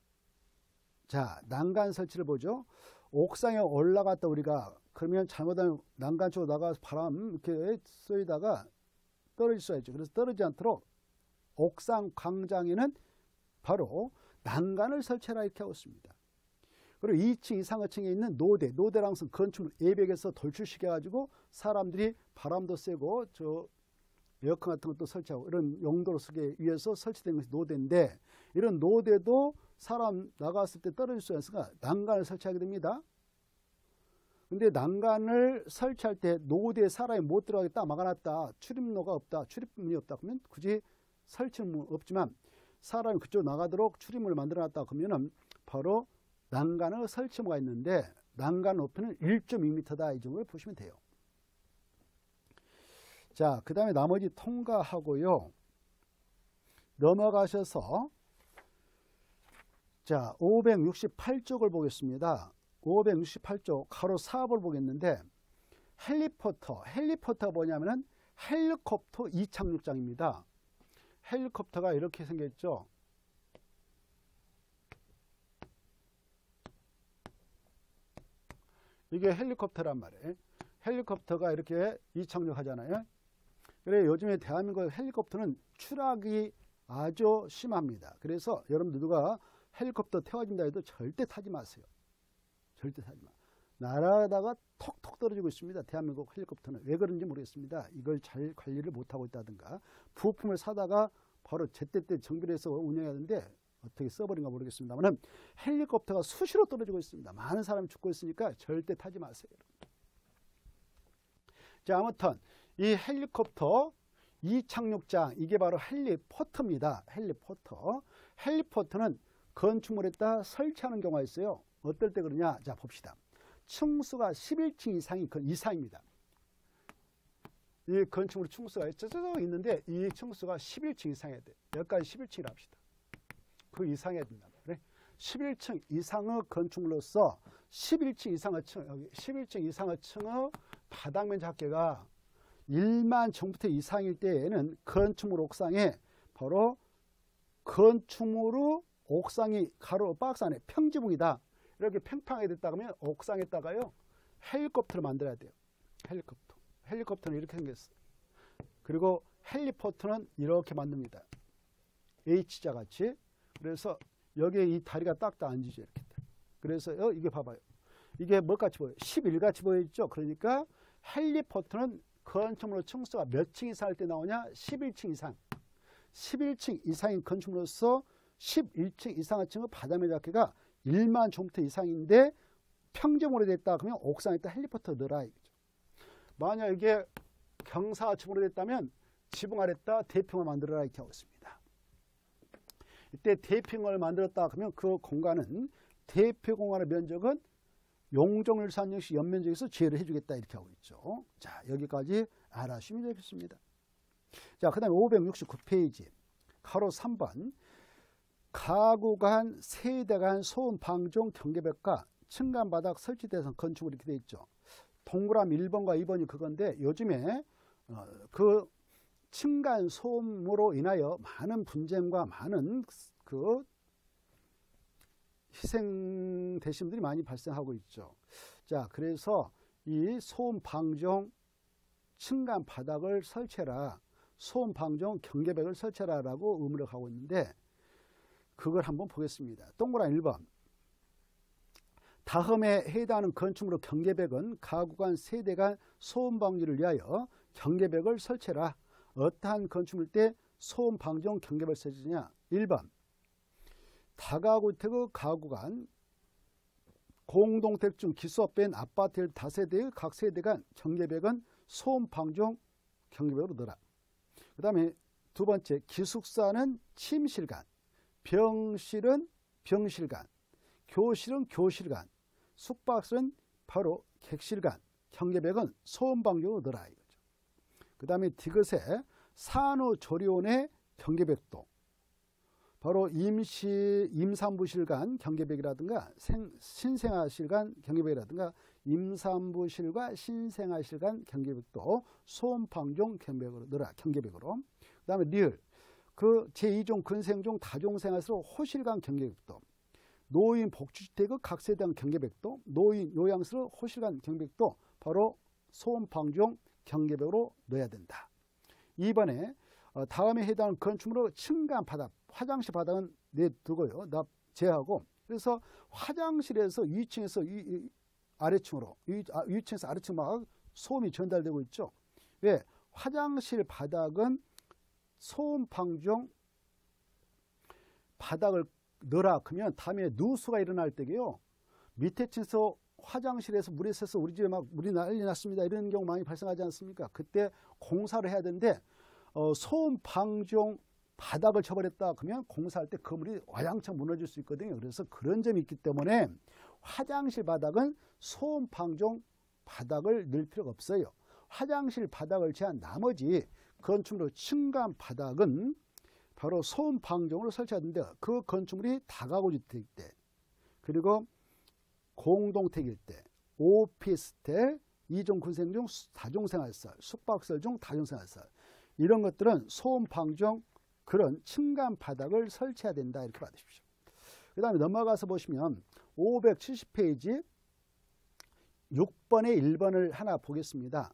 자, 난간 설치를 보죠. 옥상에 올라갔다 우리가 그러면 잘못하면 난간 쪽으로 나가서 바람 이렇게 쏘이다가 떨어질 수가 있죠. 그래서 떨어지지 않도록 옥상 광장에는 바로 난간을 설치하라 이렇게 하고 있습니다. 그리고 2층 이상층에 있는 노대, 노대랑 은 건축물 예백에서 돌출시켜 가지고 사람들이 바람도 쐬고 저 에어컨 같은 것도 설치하고 이런 용도로 쓰기 위해서 설치된 것이 노대인데 이런 노대도 사람 나갔을 때 떨어질 수 있으니까 난간을 설치하게 됩니다. 근데 난간을 설치할 때 노대에 사람이 못 들어가겠다 막아놨다 출입로가 없다 출입문이 없다 그러면 굳이 설치는 없지만 사람이 그쪽 나가도록 출입문을 만들어 놨다 그러면은 바로 난간을 설치모가 있는데 난간 높이는 1.2m다 이 정도를 보시면 돼요. 자, 그 다음에 나머지 통과하고요. 넘어가셔서 자, 568쪽을 보겠습니다. 568쪽 가로 4을 보겠는데 헬리포터, 헬리포터가 뭐냐면은 헬리콥터 이착륙장입니다. 헬리콥터가 이렇게 생겼죠. 이게 헬리콥터란 말이에요. 헬리콥터가 이렇게 이착륙 하잖아요. 그래 요즘에 대한민국 헬리콥터는 추락이 아주 심합니다. 그래서 여러분들 누가 헬리콥터 태워진다 해도 절대 타지 마세요. 절대 타지 마. 날아다가 톡톡 떨어지고 있습니다. 대한민국 헬리콥터는 왜 그런지 모르겠습니다. 이걸 잘 관리를 못하고 있다든가 부품을 사다가 바로 제때때 정비를 해서 운영하는데 어떻게 써버린가 모르겠습니다만 헬리콥터가 수시로 떨어지고 있습니다. 많은 사람이 죽고 있으니까 절대 타지 마세요. 자 아무튼 이 헬리콥터 이착륙장 이게 바로 헬리포터입니다. 헬리포터. 헬리포터는 건축물에다 설치하는 경우가 있어요. 어떨 때 그러냐? 자 봅시다. 층수가 11층 이상이 그 이상입니다. 이 건축물 층수가 저저 있는데 이 층수가 11층 이상해야 돼. 여기까지 11층이라 합시다. 그 이상해야 된다. 그래? 11층 이상의 건축물로서 11층 이상의 층, 여기 11층 이상의 층의 바닥면 작계가 1만 정부터 이상일 때에는 건축물 옥상에 바로 건축물의 옥상이 가로 박스 안에 평지붕이다. 이렇게 팽팽하게 됐다 그러면 옥상에다가요 헬리콥터를 만들어야 돼요. 헬리콥터. 헬리콥터는 이렇게 생겼어. 그리고 헬리포트는 이렇게 만듭니다. H자 같이. 그래서 여기에 이 다리가 딱딱 앉으죠. 이렇게. 그래서 어, 이게 봐봐요. 이게 뭐같이 보여요? 11같이 보여있죠? 그러니까 헬리포트는 건축물로 층수가 몇 층 이상 할 때 나오냐? 11층 이상. 11층 이상인 건축물로서 11층 이상의 층의 바다면 잡기가 1만 종부터 이상인데 평정으로 됐다 그러면 옥상에다 헬리포터 넣어라 이거죠. 만약 이게 경사층으로 됐다면 지붕 아래다 대평을 만들어라 이렇게 하고 있습니다. 이때 대평을 만들었다 그러면 그 공간은 대표 공간의 면적은 용종일산 역시 연면적에서 제외를 해주겠다 이렇게 하고 있죠. 자 여기까지 알아주시면 되겠습니다. 자, 그 다음에 569페이지. 가로 3번. 가구 간, 세대 간 소음 방종 경계벽과 층간 바닥 설치 대상 건축으로 이렇게 되어 있죠. 동그라미 1번과 2번이 그건데 요즘에 어, 그 층간 소음으로 인하여 많은 분쟁과 많은 그 희생되신 분들이 많이 발생하고 있죠. 자, 그래서 이 소음 방종 층간 바닥을 설치해라. 소음 방종 경계벽을 설치하라고 의무를 하고 있는데 그걸 한번 보겠습니다. 동그란 1번. 다음에 해당하는 건축물의 경계벽은 가구 간 세대 간 소음 방지를 위하여 경계벽을 설치해라. 어떠한 건축물 때 소음 방종 경계벽을 설치냐? 1번. 다가구택의 가구 간 공동택 중 기수업 뺀 아파트 다세대의 각 세대 간 경계벽은 소음 방종 경계벽으로 넣어라. 그 다음에 두 번째 기숙사는 침실간, 병실은 병실간, 교실은 교실간, 숙박실은 바로 객실간, 경계벽은 소음방적으로 넣어라 이거죠. 그 다음에 디귿에 산후조리원의 경계벽도 바로 임시 임산부실간 경계벽이라든가 생, 신생아실간 경계벽이라든가 임산부실과 신생아실간 경계벽도 소음방종 경계벽으로 넣어라 경계벽으로 그 다음에 리을 그 제2종 근생종 다종생활로 호실간 경계벽도 노인 복지주택의 각세대한 경계백도, 노인 요양시설 호실간 경계백도 바로 소음 방지용 경계백으로 넣어야 된다. 2번에 어, 다음에 해당하는 건축물의 층간 바닥, 화장실 바닥은 내두고요. 나 제하고 그래서 화장실에서 위층에서 위, 위, 아래층으로 위, 아, 위층에서 아래층 막 소음이 전달되고 있죠. 왜? 화장실 바닥은 소음 방지용 바닥을 넣으라 그러면 다음에 누수가 일어날 때게요. 밑에 층에서 화장실에서 물이 새서 우리 집에 막 물이 난리 났습니다. 이런 경우 많이 발생하지 않습니까? 그때 공사를 해야 되는데 어, 소음 방지용 바닥을 쳐버렸다 그러면 공사할 때 그물이 와장창 무너질 수 있거든요. 그래서 그런 점이 있기 때문에 화장실 바닥은 소음 방지용 바닥을 넣을 필요가 없어요. 화장실 바닥을 제한 나머지 건축물의 층간 바닥은 바로 소음 방정으로 설치하는데 그 건축물이 다가구 주택일 때 그리고 공동택일 때 오피스텔 이종 군생 중 다중생활설 숙박설 중 다중생활설 이런 것들은 소음 방정 그런 층간 바닥을 설치해야 된다 이렇게 받으십시오. 그 다음에 넘어가서 보시면 570페이지 6번의 1번을 하나 보겠습니다.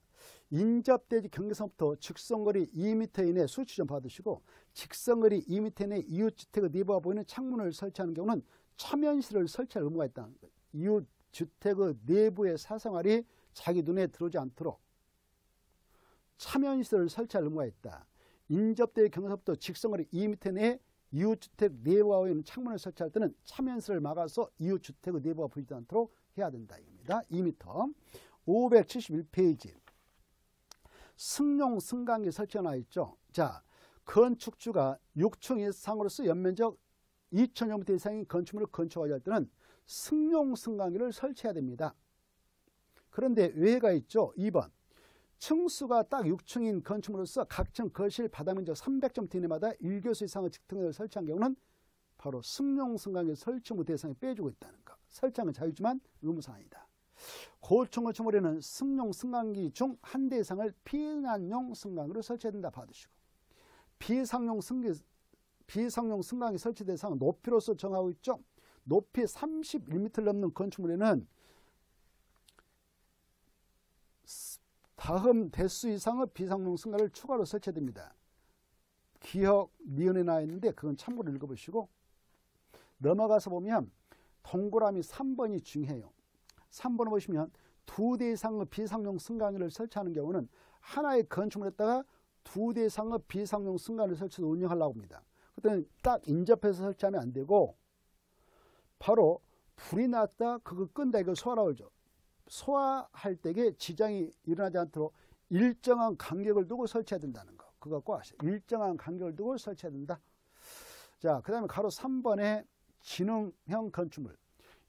인접대지 경계선부터 직선거리 2m 이내 수치 좀 받으시고 직선거리 2m 이내 이웃주택의 내부가 보이는 창문을 설치하는 경우는 차면실을 설치할 의무가 있다는 거예요. 이웃주택의 내부의 사생활이 자기 눈에 들어오지 않도록 차면시설을 설치할 의무가 있다. 인접대 경계선부터 직선거리 2m 내에 이웃주택 내부가 보이는 창문을 설치할 때는 차면시설을 막아서 이웃주택의 내부가 보이지 않도록 해야 된다. 이겁니다. 2m. 571페이지. 승용 승강기 설치하나 있죠. 자, 건축주가 6층 이상으로서 연면적 2천여미터 이상의 건축물을 건축하려 할 때는 승용 승강기를 설치해야 됩니다. 그런데 외가 있죠. 2번. 층수가 딱 6층인 건축물로서 각층 거실 바닥면적 300점 이내마다 1교수 이상의 직등을 설치한 경우는 바로 승용 승강기 설치 무 대상에 빼주고 있다는 것. 설치하는 자유지만 의무사항이다. 고층 건축물에는 승용 승강기 중 한 대 이상을 피난용 승강기로 설치해야 된다 받으시고 비상용 승기 비상용 승강기 설치 대상 높이로서 정하고 있죠. 높이 31m 넘는 건축물에는 다음 대수 이상의 비상용 승강을 추가로 설치해야 됩니다. 기억 니은에 나와 있는데 그건 참고로 읽어보시고 넘어가서 보면 동그라미 3번이 중요해요. 3번을 보시면 두 대 이상의 비상용 승강기를 설치하는 경우는 하나의 건축물에 다가 두 대 이상의 비상용 승강기를 설치해서 운영하려고 합니다. 그때는 딱 인접해서 설치하면 안 되고 바로 불이 났다 그거 끈다 이걸 소화라고 그러죠. 소화할 때에 지장이 일어나지 않도록 일정한 간격을 두고 설치해야 된다는 거. 그거 꼭 아세요. 일정한 간격을 두고 설치해야 된다. 자, 그 다음에 가로 3번에 지능형 건축물.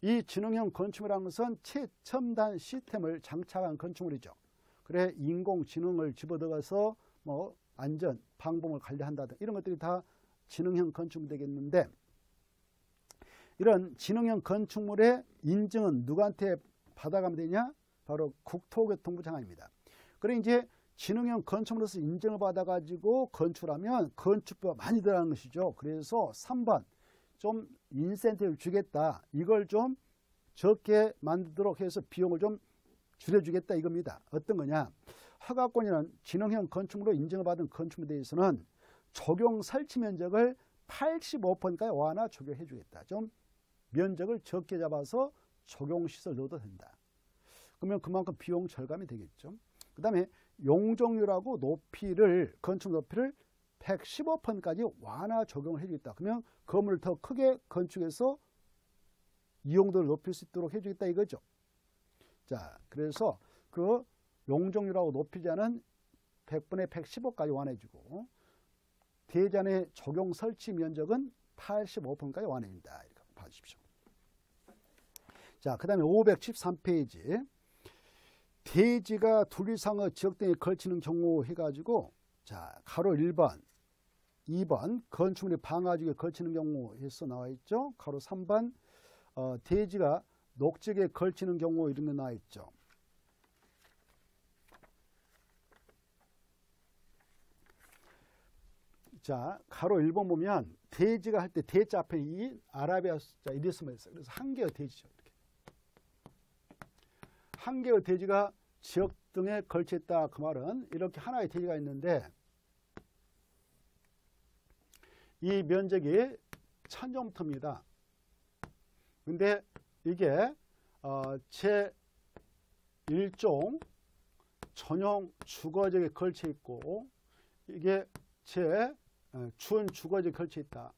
이 지능형 건축물이라는 것은 최첨단 시스템을 장착한 건축물이죠. 그래 인공지능을 집어들어서 뭐 안전, 방범을 관리한다든 이런 것들이 다 지능형 건축물 되겠는데 이런 지능형 건축물의 인증은 누구한테 받아가면 되냐? 바로 국토교통부 장관입니다. 그래 이제 지능형 건축물로서 인증을 받아가지고 건축하면 건축비가 많이 들어가는 것이죠. 그래서 3번 좀 인센티브를 주겠다. 이걸 좀 적게 만들도록 해서 비용을 좀 줄여주겠다 이겁니다. 어떤 거냐. 허가권이란 지능형 건축물로 인정을 받은 건축물에 대해서는 적용 설치 면적을 85%까지 완화 적용해 주겠다. 좀 면적을 적게 잡아서 적용시설 넣어도 된다. 그러면 그만큼 비용 절감이 되겠죠. 그 다음에 용적률하고 높이를 건축 높이를 115%까지 완화 적용을 해주겠다. 그러면 건물을 더 크게 건축해서 이용도를 높일 수 있도록 해주겠다 이거죠. 자, 그래서 그 용적률하고 높이자는 100분의 115까지 완해주고 대전의 적용 설치 면적은 85%까지 완해준다. 이렇게 봐주십시오. 자, 그 다음에 513페이지. 대지가 둘 이상의 지역 등에 걸치는 경우 해가지고, 자, 가로 1번, 2번, 건축물이 방화지에 걸치는 경우 해서 나와 있죠. 가로 3번, 어, 대지가 녹지에 걸치는 경우 이런 게 나와 있죠. 자, 가로 1번 보면 대지가 할 때 대자 앞에 이 아라비아 숫자 이리 쓰면 있어요. 그래서 한 개의 대지죠. 이렇게. 한 개의 대지가 지역 등에 걸쳐 있다. 그 말은 이렇게 하나의 대지가 있는데 이 면적이 천정터입니다. 근데 이게 어, 제 1종 전용 주거지에 걸쳐 있고 이게 제 어, 준 주거지에 걸쳐 있다.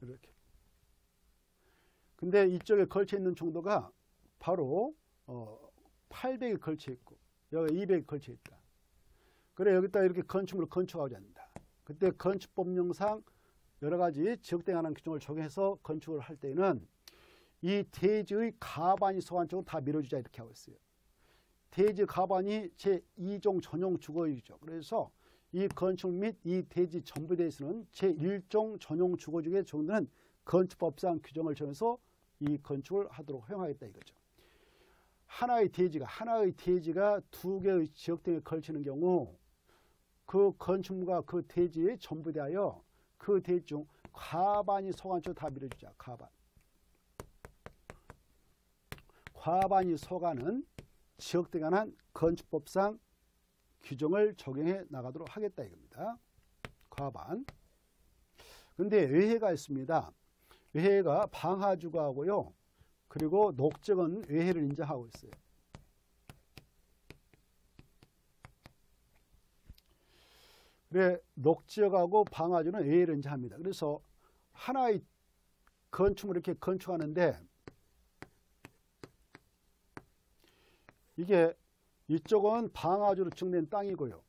이렇게. 근데 이쪽에 걸쳐 있는 정도가 바로 어, 800에 걸쳐 있고 여기 200에 걸쳐 있다. 그래 여기다 이렇게 건축물을 건축하지 않는다. 그때 건축법령상 여러 가지 지역대 관한 규정을 적용해서 건축을 할 때는 이 대지의 가반이 소환적으로 다 밀어주자 이렇게 하고 있어요. 대지 가반이 제2종 전용 주거지죠. 그래서 이 건축 및 이 대지 전부 대해서는 제1종 전용 주거지에 적용되는 건축법상 규정을 정해서 이 건축을 하도록 허용하겠다 이거죠. 하나의 대지가 하나의 대지가 두 개의 지역 등에 걸치는 경우 그 건축물과 그 대지에 전부 대하여 그 대지 중 과반이 소관적으로 다 밀어주자. 과반. 과반이 소가는 지역 등에 관한 건축법상 규정을 적용해 나가도록 하겠다 이겁니다. 과반. 근데 외해가 있습니다. 외해가 방하주거하고요. 그리고 녹적은 외해를 인정하고 있어요. 그래 녹지역하고 방화주는 외해를 인정합니다. 그래서 하나의 건축을 이렇게 건축하는데 이게 이쪽은 방화주로 증된 땅이고요.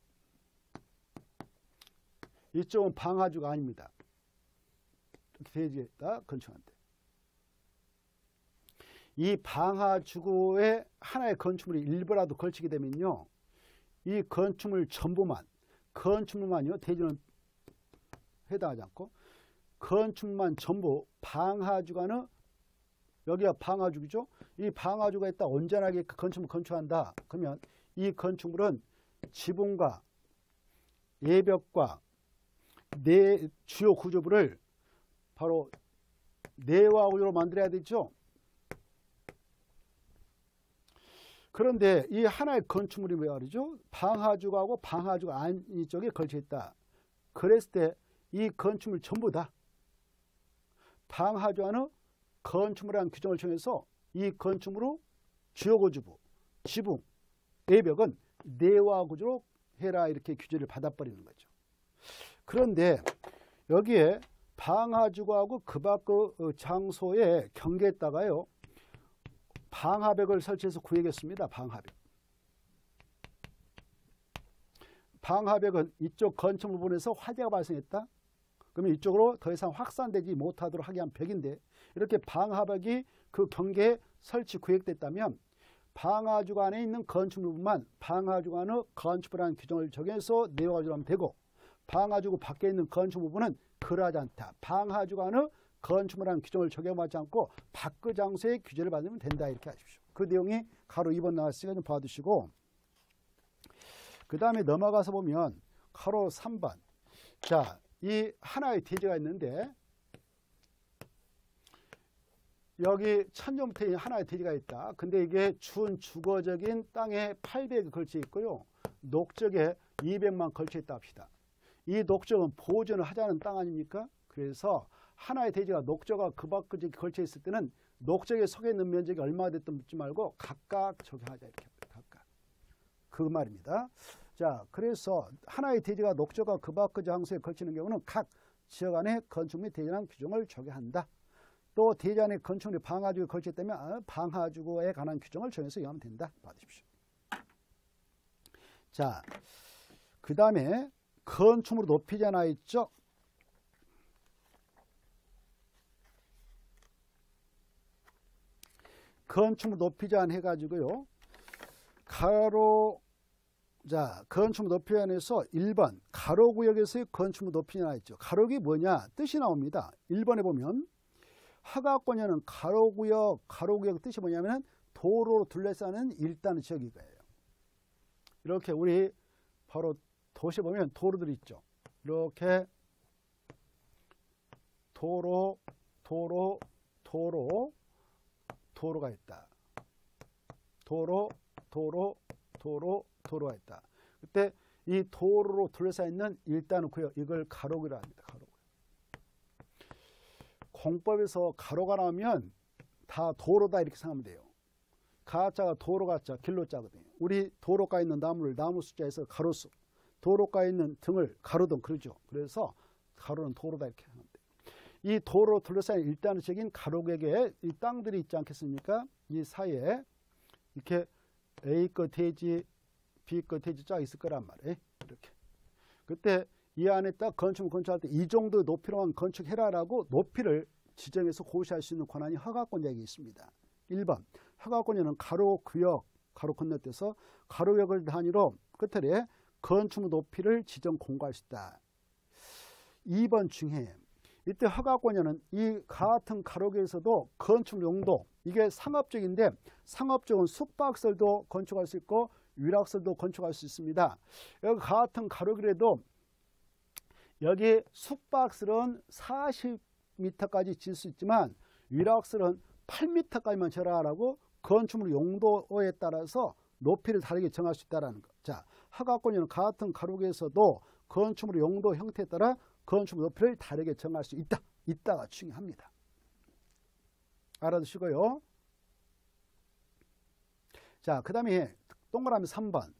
이쪽은 방화주가 아닙니다. 이렇게 대지에다 건축한대. 이 방화주구에 하나의 건축물이 일부라도 걸치게 되면요. 이 건축물 전부만, 건축물만요. 대지는 해당하지 않고 건축물만 전부 방화주가는 여기가 방화죽이죠. 이 방화주가 있다 온전하게 그 건축물 건축한다. 그러면 이 건축물은 지붕과 예벽과 내 주요 구조부를 바로 내와 구조로 만들어야 되죠. 그런데 이 하나의 건축물이 뭐야 그러죠? 방화주가하고 방화주가 안쪽에 걸쳐 있다. 그랬을 때 이 건축물 전부 다 방화주와는 건축물이라는 규정을 정해서 이 건축물로 주요 구조부, 지붕, 외벽은 내화 구조로 해라 이렇게 규제를 받아버리는 거죠. 그런데 여기에 방화주거하고 그 밖의 어, 장소에 경계했다가요. 방화벽을 설치해서 구획했습니다. 방화벽. 방화벽은 이쪽 건축 부분에서 화재가 발생했다. 그러면 이쪽으로 더 이상 확산되지 못하도록 하게 한 벽인데 이렇게 방화벽이 그 경계에 설치 구획됐다면 방화주가 안에 있는 건축물만 방화주가 안의 건축물이라는 규정을 적용해서 내용가지고 하면 되고 방화주고 밖에 있는 건축 부분은 그러하지 않다. 방화주가 안의 건축물이라는 규정을 적용하지 않고 밖의 장소의 규제를 받으면 된다 이렇게 하십시오. 그 내용이 가로 2번 나왔으니까 좀 봐두시고 그 다음에 넘어가서 보면 가로 3번 자, 이 하나의 대지가 있는데 여기 천정부터 하나의 대지가 있다. 근데 이게 준 주거적인 땅에 800이 걸쳐 있고요. 녹적에 200만 걸쳐 있다 합시다. 이 녹적은 보존을 하자는 땅 아닙니까? 그래서 하나의 대지가 녹적과 그 밖에 걸쳐 있을 때는 녹적에 속해 있는 면적이 얼마나 됐든 묻지 말고 각각 적용하자 이렇게 각각. 그 말입니다. 자, 그래서 하나의 대지가 녹적과 그 밖의 장소에 걸치는 경우는 각 지역 안에 건축 및 대지란 규정을 적용한다. 또 대지 안에 건축물이 방화주에 걸쳤다면 아, 방화주에 관한 규정을 정해서 이해하면 된다. 받으십시오. 자, 그 다음에 건축물 하나 있죠. 건축물 높이제한 해가지고요. 가로 자 건축물 높이제한에서 1번 가로구역에서의 건축물 높이제한 있죠. 가로구역이 뭐냐 뜻이 나옵니다. 1번에 보면 하각권에는 가로구역 가로구역 뜻이 뭐냐면 도로로 둘러싸는 일단의 지역이 거예요. 이렇게 우리 바로 도시에 보면 도로들이 있죠. 이렇게 도로, 도로, 도로, 도로가 있다. 도로, 도로, 도로, 도로가 있다. 그때 이 도로로 둘러싸 있는 일단은고요. 이걸 가로기라 합니다. 가로. 공법에서 가로가 나오면 다 도로다 이렇게 생각하면 돼요. 가자가 도로 가자 길로 자거든요. 우리 도로가 있는 나무를 나무 숫자에서 가로수, 도로가 있는 등을 가로등 그러죠. 그래서 가로는 도로다 이렇게. 이 도로 둘러싸인 일단적인 가로객에 이 땅들이 있지 않겠습니까? 이 사이에 이렇게 A 것 대지, B 것 대지 쫙 있을 거란 말이에요. 이렇게. 그때 이 안에 딱 건축 건축할 때 이 정도 높이로만 건축해라라고 높이를 지정해서 고시할 수 있는 권한이 허가권자에게 있습니다. 1번 허가권자는 가로 구역 가로 건너뛰어서 가로역을 단위로 끝에 건축 높이를 지정 공고할 수 있다. 2번 중에 이때 허가권자는 이 같은 가로계에서도 건축 용도 이게 상업적인데 상업적은 숙박설도 건축할 수 있고 위락설도 건축할 수 있습니다. 여기 같은 가로길에도 여기 숙박설은 40m까지 질 수 있지만 위락설은 8m까지만 절하라고 건축물 용도에 따라서 높이를 다르게 정할 수 있다는 거. 자, 허가권자는 같은 가로계에서도 건축물 용도 형태에 따라 건축물 높이를 다르게 정할 수 있다. 있다가 중요합니다. 알아두시고요. 자, 그 다음에 동그라미 3번.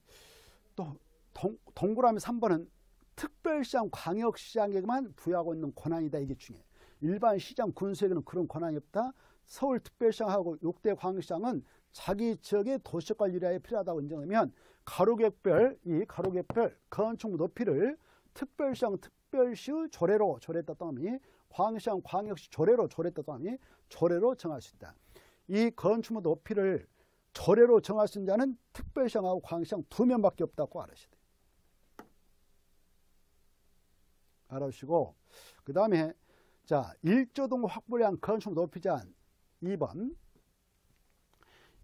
또 동, 동그라미 3번은 특별시장, 광역시장에만 부여하고 있는 권한이다. 이게 중요해. 일반 시장, 군수에게는 그런 권한이 없다. 서울특별시장하고 6대 광역시장은 자기 지역의 도시관리라에 필요하다고 인정하면 가로객별, 이 가로객별 건축 높이를 특별시장, 특 별시의 조례로 조례했다 떠미 광역시장, 광역시 조례로 조례했다 떠미 조례로 정할 수 있다. 이 건축물 높이를 조례로 정할 수 있는 자는 특별시장하고 광역시장 두 명밖에 없다고 돼요. 알아주시고 그 다음에 자 1조동 확보량 건축 높이 제한 2번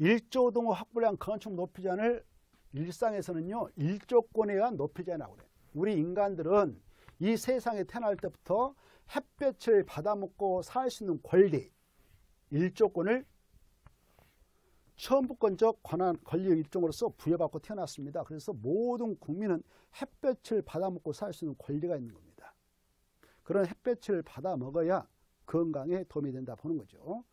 1조동 확보량 건축 높이 제한을 일상에서는요 1조권에 의한 높이 제한이라고 그래요. 우리 인간들은 이 세상에 태어날 때부터 햇볕을 받아먹고 살 수 있는 권리 일조권을 처음부권적 권한 권리 일종으로서 부여받고 태어났습니다. 그래서 모든 국민은 햇볕을 받아먹고 살 수 있는 권리가 있는 겁니다. 그런 햇볕을 받아먹어야 건강에 도움이 된다 보는 거죠.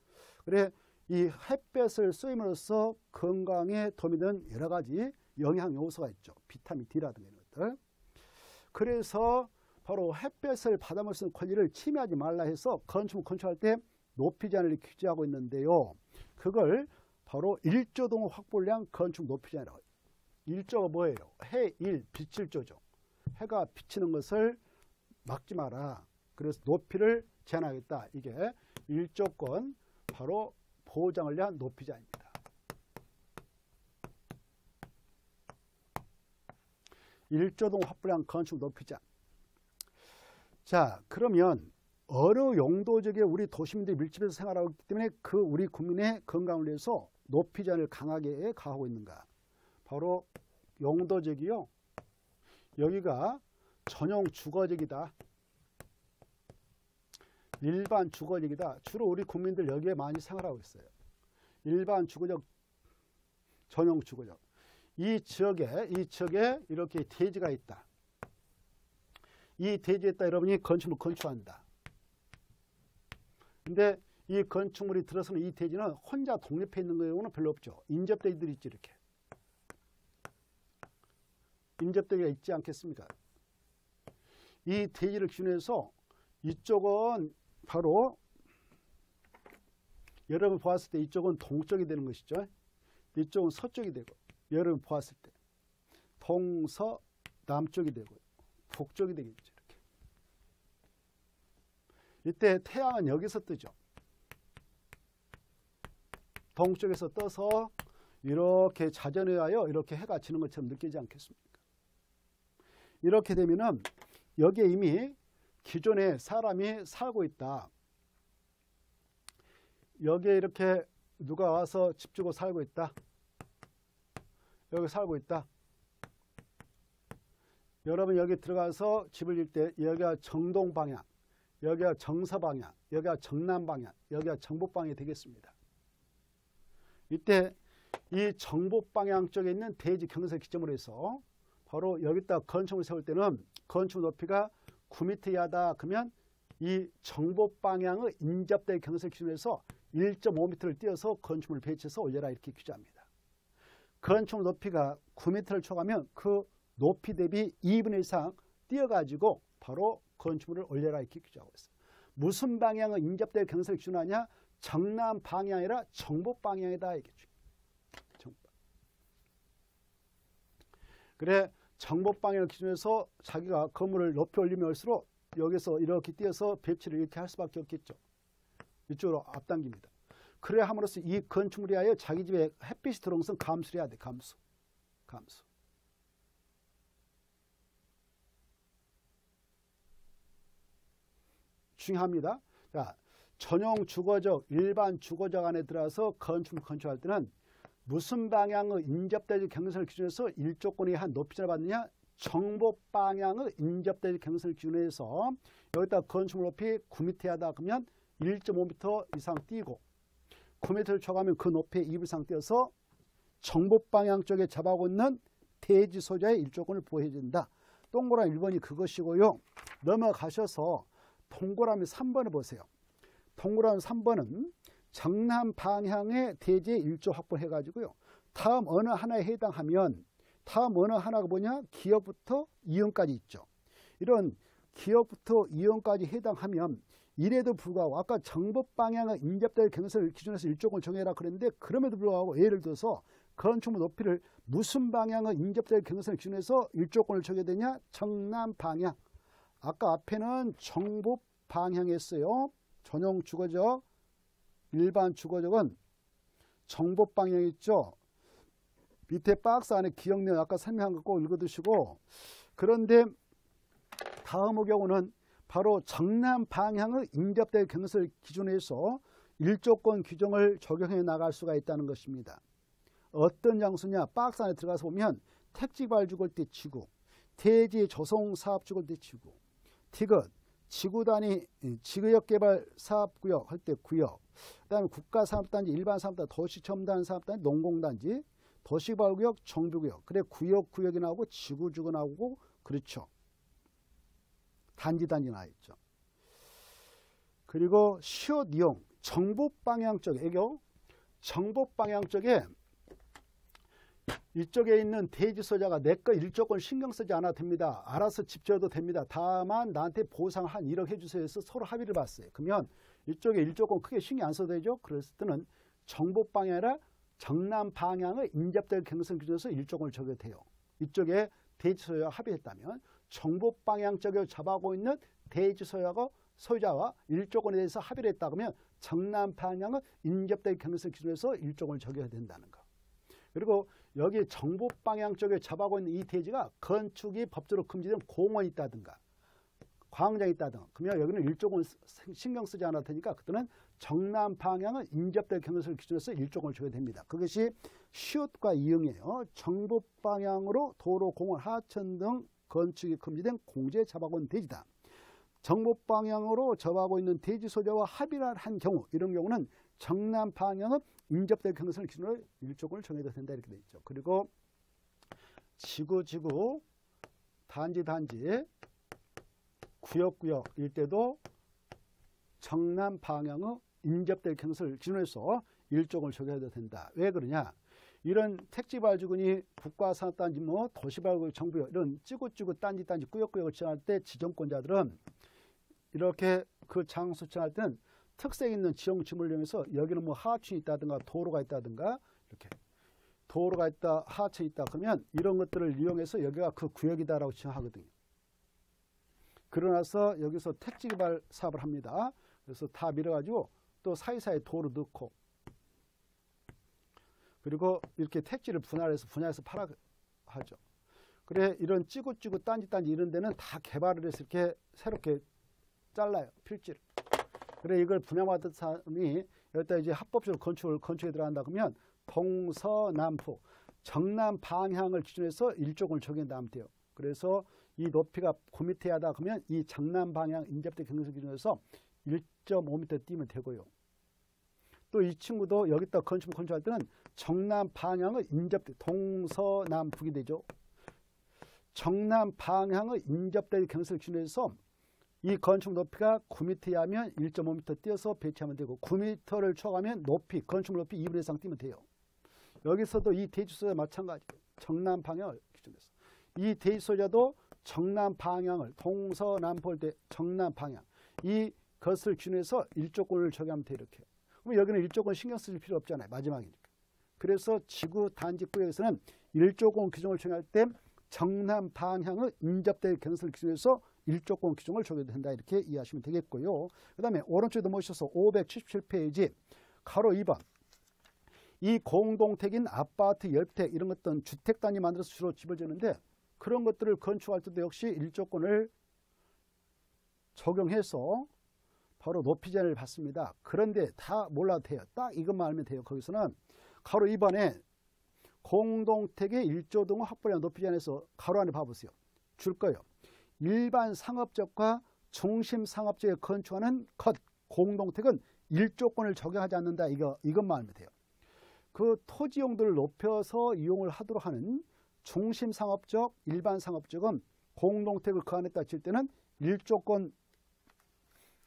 그래 이 햇볕을 쏘임으로써 건강에 도움이 되는 여러 가지 영양 요소가 있죠. 비타민 D라든가 이런 것들. 그래서 바로 햇볕을 수 있는 권리를 침해하지 말라 해서 건축 건축할 때 높이 제한을 규제하고 있는데요. 그걸 바로 일조동 확보량 건축 높이 제한이라고 해요. 일조가 뭐예요? 해, 일, 빛일조죠. 해가 비치는 것을 막지 마라. 그래서 높이를 제한하겠다. 이게 일조권 바로 보장을 위한 높이 제한입니다. 일조동 확보량 건축 높이 제한. 자, 그러면 어느 용도적에 우리 도시민들이 밀집해서 생활하고 있기 때문에 그 우리 국민의 건강을 위해서 높이 제한을 강하게 가하고 있는가? 바로 용도적이요. 여기가 전용 주거적이다. 일반 주거적이다. 주로 우리 국민들 여기에 많이 생활하고 있어요. 일반 주거적, 전용 주거적. 이 지역에, 이 지역에 이렇게 대지가 있다. 이 대지에다 여러분이 건축물 건축한다. 근데 이 건축물이 들어서는 이 대지는 혼자 독립해 있는 경우는 별로 없죠. 인접대기들이 있지 이렇게. 인접대기가 있지 않겠습니까? 이 대지를 기준해서 이쪽은 바로 여러분 보았을 때 이쪽은 동쪽이 되는 것이죠. 이쪽은 서쪽이 되고 여러분 보았을 때 동서 남쪽이 되고 북쪽이 되겠죠. 이때 태양은 여기서 뜨죠. 동쪽에서 떠서 이렇게 자전에 의하여 이렇게 해가 지는 것처럼 느끼지 않겠습니까? 이렇게 되면은 여기에 이미 기존에 사람이 살고 있다. 여기에 이렇게 누가 와서 집 주고 살고 있다. 여기 살고 있다. 여러분 여기 들어가서 집을 질때 여기가 정동 방향, 여기가 정서 방향, 여기가 정남 방향, 여기가 정북 방향이 되겠습니다. 이때 이 정북 방향 쪽에 있는 대지 경사 기점으로 해서 바로 여기다 건축을 세울 때는 건축 높이가 9m 이하다 그러면 이 정북 방향의 인접대 경사 기준으로 해서 1.5m를 띄어서 건축물을 배치해서 올려라 이렇게 규정합니다. 건축 높이가 9m를 초과하면 그 높이 대비 2분의 이상 띄어가지고 바로 건축물을 올려라 이렇게 규정하고 있어요. 무슨 방향의 인접대 경사를 기준하냐? 정남 방향이라 정북 방향이다 이게 정북. 그래 정북 방향을 기준해서 자기가 건물을 높이 올리면 올수록 여기서 이렇게 띄어서 배치를 이렇게 할 수밖에 없겠죠. 이쪽으로 앞당깁니다. 그래 함으로써 이 건축물에 하여 자기 집에 햇빛이 들어오는 감수를 해야 돼. 감수. 감수. 중요합니다. 자, 전용 주거적, 일반 주거적 안에 들어서 건축 건축할 때는 무슨 방향의 인접대지 경선을 기준해서 일조권이 한 높이를 받느냐? 정보 방향의 인접대지 경선을 기준해서 여기다 건축물 높이 9m 하다 그러면 1.5m 이상 띄고 9m를 초과하면 그 높이에 2분 이상 띄어서 정보 방향 쪽에 잡아오고 있는 대지 소자의 일조권을 보호해 준다. 동그란 1번이 그것이고요. 넘어가셔서 동그라미 3번을 보세요. 동그라미 3번은 정남 방향의 대지의 일조 확보해 가지고요. 다음 어느 하나에 해당하면 다음 어느 하나가 뭐냐? 기업부터 이용까지 있죠. 이런 기업부터 이용까지 해당하면 이래도 불구하고 아까 정법 방향의 인접될 경선을 기준해서 일종을 정해라 그랬는데 그럼에도 불구하고 예를 들어서 건축물 높이를 무슨 방향의 인접될 경선을 기준해서 일조권을 정해야 되냐? 정남 방향. 아까 앞에는 정법 방향이었어요. 전용 주거적, 일반 주거적은 정법 방향 있죠. 밑에 박스 안에 기억 내용 아까 설명한 거꼭 읽어두시고 그런데 다음의 경우는 바로 정남 방향의 인접대 경선을 기준해서 일조권 규정을 적용해 나갈 수가 있다는 것입니다. 어떤 장소냐 박스 안에 들어가서 보면 택지발 죽을 때 치고 대지 조성 사업 때 치고 티귿 지구 단위 지구역 개발 사업구역 할 때 구역. 그 다음에 국가산업단지 일반산업단지 도시첨단산업단지 농공단지 도시개발구역 정비구역. 그래 구역 구역이 나오고 지구주가 나오고 그렇죠. 단지 단지 나와 있죠. 그리고 시옷 이용 정북 방향 쪽에 애교 정북 방향 쪽에 이쪽에 있는 대지 소자가 내 거 일조권 신경 쓰지 않아도 됩니다. 알아서 집 지어도 됩니다. 다만 나한테 보상 한 1억 해주세요 해서 서로 합의를 봤어요. 그러면 이쪽에 일조권 크게 신경 안 써도 되죠. 그랬을 때는 정복 방향이 아니라 정남 방향의 인접될 경선 기준에서 일조권을 적용해도 돼요. 이쪽에 대지 소유와 합의했다면 정복 방향 쪽에 잡아오고 있는 대지 소유하고 소유자와 일조권에 대해서 합의를 했다 그러면 정남 방향은 인접될 경선 기준에서 일조권을 적용해야 된다는 거. 그리고 여기 정북 방향 쪽에 잡아고 있는 이 대지가 건축이 법적으로 금지된 공원이 있다든가 광장이 있다든가 그러면 여기는 일종을 신경 쓰지 않아도 되니까 그때는 정남 방향은 인접될 경로를 기준해서 일종을 줘야 됩니다. 그것이 시옷과 이응이에요. 정북 방향으로 도로, 공원, 하천 등 건축이 금지된 공제 잡아고 있는 대지다. 정북 방향으로 접하고 있는 대지 소재와 합의를 한 경우 이런 경우는 정남 방향은 인접될 경선을 기준으로 일조권을 정해도 된다 이렇게 돼 있죠. 그리고 지구 지구 단지 단지 구역 구역일 때도 정남 방향의 인접될 경선을 기준으로 해서 일종을 적용해도 된다. 왜 그러냐? 이런 택지발주군이 국가산업단지 뭐 도시발구 정부 이런 찌구찌구 딴지 딴지 꾸역꾸역을 지정할 때 지정권자들은 이렇게 그 장소 지정할 때는 특색 있는 지형 지물을 이용해서 여기는 뭐 하천이 있다든가 도로가 있다든가 이렇게 도로가 있다 하천이 있다 그러면 이런 것들을 이용해서 여기가 그 구역이다라고 지정하거든요. 그러나서 여기서 택지 개발 사업을 합니다. 그래서 다 밀어가지고 또 사이사이 도로 넣고 그리고 이렇게 택지를 분할해서 분야해서 팔아 하죠. 그래 이런 찌구찌구 딴지 딴지 이런 데는 다 개발을 해서 이렇게 새롭게 잘라요 필지를. 그래 이걸 분양받은 사람이 여기다 이제 합법적으로 건축을 건축에 들어간다 그러면 동서남북 정남 방향을 기준해서 정해 나면 돼요. 그래서 이 높이가 9m 하다 그러면 이 장남 방향 인접대 경사 기준에서 1.5m 뛰면 되고요. 또 이 친구도 여기다 건축 건축할 때는 정남 방향의 인접대 동서남북이 되죠. 정남 방향의 인접대 경사를 기준해서 이 건축 높이가 9m 하면 1.5m 뛰어서 배치하면 되고 9m를 초과하면 높이 건축 높이 2분 이상 뛰면 돼요. 여기서도 이 대지소자 마찬가지예요. 정남 방향을 기준해서 이 대지소자도 정남 방향을 동서남북 때 정남 방향 이 것을 기준해서 일조권을 적용하면 돼 이렇게. 그럼 여기는 일조권 신경 쓸 필요 없잖아요. 마지막이니까. 그래서 지구 단지 구역에서는 일조권 규정을 적용할 때 정남 방향의 인접대 경사를 기준해서 일조권 규정을 적용된다 이렇게 이해하시면 되겠고요. 그 다음에 오른쪽에 넘어오셔서 577페이지 가로 2번 이 공동택인 아파트, 열택 이런 것들은 주택 단위 만들어서 주로 집을 짓는데 그런 것들을 건축할 때도 역시 일조권을 적용해서 바로 높이 제한을 받습니다. 그런데 다 몰라도 돼요. 딱 이것만 알면 돼요. 거기서는 가로 2번에 공동택의 일조 등의 확보량 높이 제한에서 가로 안에 봐보세요. 줄 거예요. 일반 상업적과 중심 상업적에 건축하는 것 공동택은 일조권을 적용하지 않는다. 이거 이것만 알면 돼요. 그 토지 용도를 높여서 이용을 하도록 하는 중심 상업적, 일반 상업적은 공동택을 그 안에 따질 때는 일조권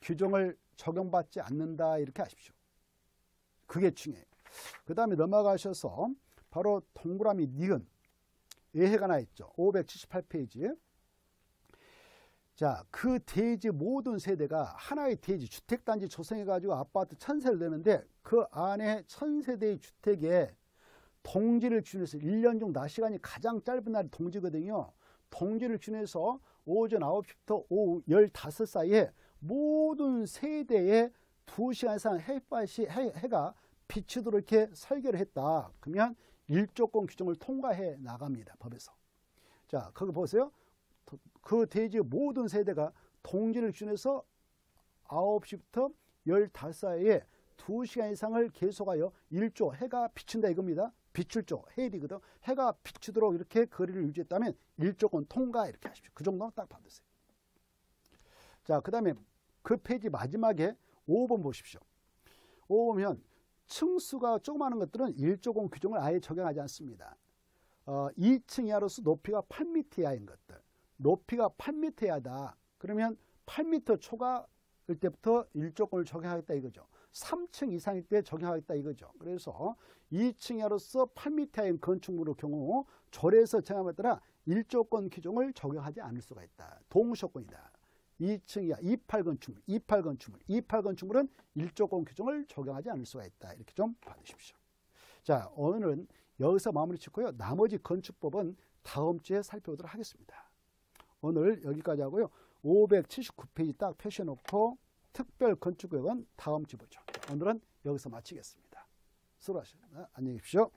규정을 적용받지 않는다 이렇게 아십시오. 그게 중요해요. 그 다음에 넘어가셔서 바로 동그라미 니은 예해가 나 있죠. 578페이지. 자, 그 대지 모든 세대가 하나의 대지 주택단지 조성해가지고 아파트 천세를 내는데 그 안에 천세대의 주택에 동지를 준해서 1년 중 낮 시간이 가장 짧은 날이 동지거든요. 동지를 준해서 오전 9시부터 오후 15 사이에 모든 세대에 2시간 이상 햇볕이 해, 해가 비치도록 이렇게 설계를 했다. 그러면 일조권 규정을 통과해 나갑니다. 법에서. 자, 거기 보세요. 그 대지 모든 세대가 동지를 기준해서 9시부터 15 사이에 2시간 이상을 계속하여 일조 해가 비친다 이겁니다. 비출 조 해일이거든. 해가 비추도록 이렇게 거리를 유지했다면 일조권 통과 이렇게 하십시오. 그 정도는 딱 받으세요. 자, 그 다음에 그 페이지 마지막에 5번 보십시오. 5번면 층수가 조그마한 것들은 일조공 규정을 아예 적용하지 않습니다. 어, 2층 이하로서 높이가 8m 이하인 것들. 높이가 8m 이하다. 그러면 8m 초과일 때부터 일조권을 적용하겠다 이거죠. 3층 이상일 때 적용하겠다 이거죠. 그래서 2층 이하로서 8m 이하인 건축물의 경우 조례에서 정함에 따라 일조권 규정을 적용하지 않을 수가 있다. 동시효권이다. 2층 이하 28 건축물, 28 건축물, 28 건축물은 일조권 규정을 적용하지 않을 수가 있다. 이렇게 좀 받으십시오. 자, 오늘은 여기서 마무리 짓고요. 나머지 건축법은 다음 주에 살펴보도록 하겠습니다. 오늘 여기까지 하고요. 579페이지 딱 표시해놓고 특별 건축구역은 다음 주 보죠. 오늘은 여기서 마치겠습니다. 수고하셨습니다. 안녕히 계십시오.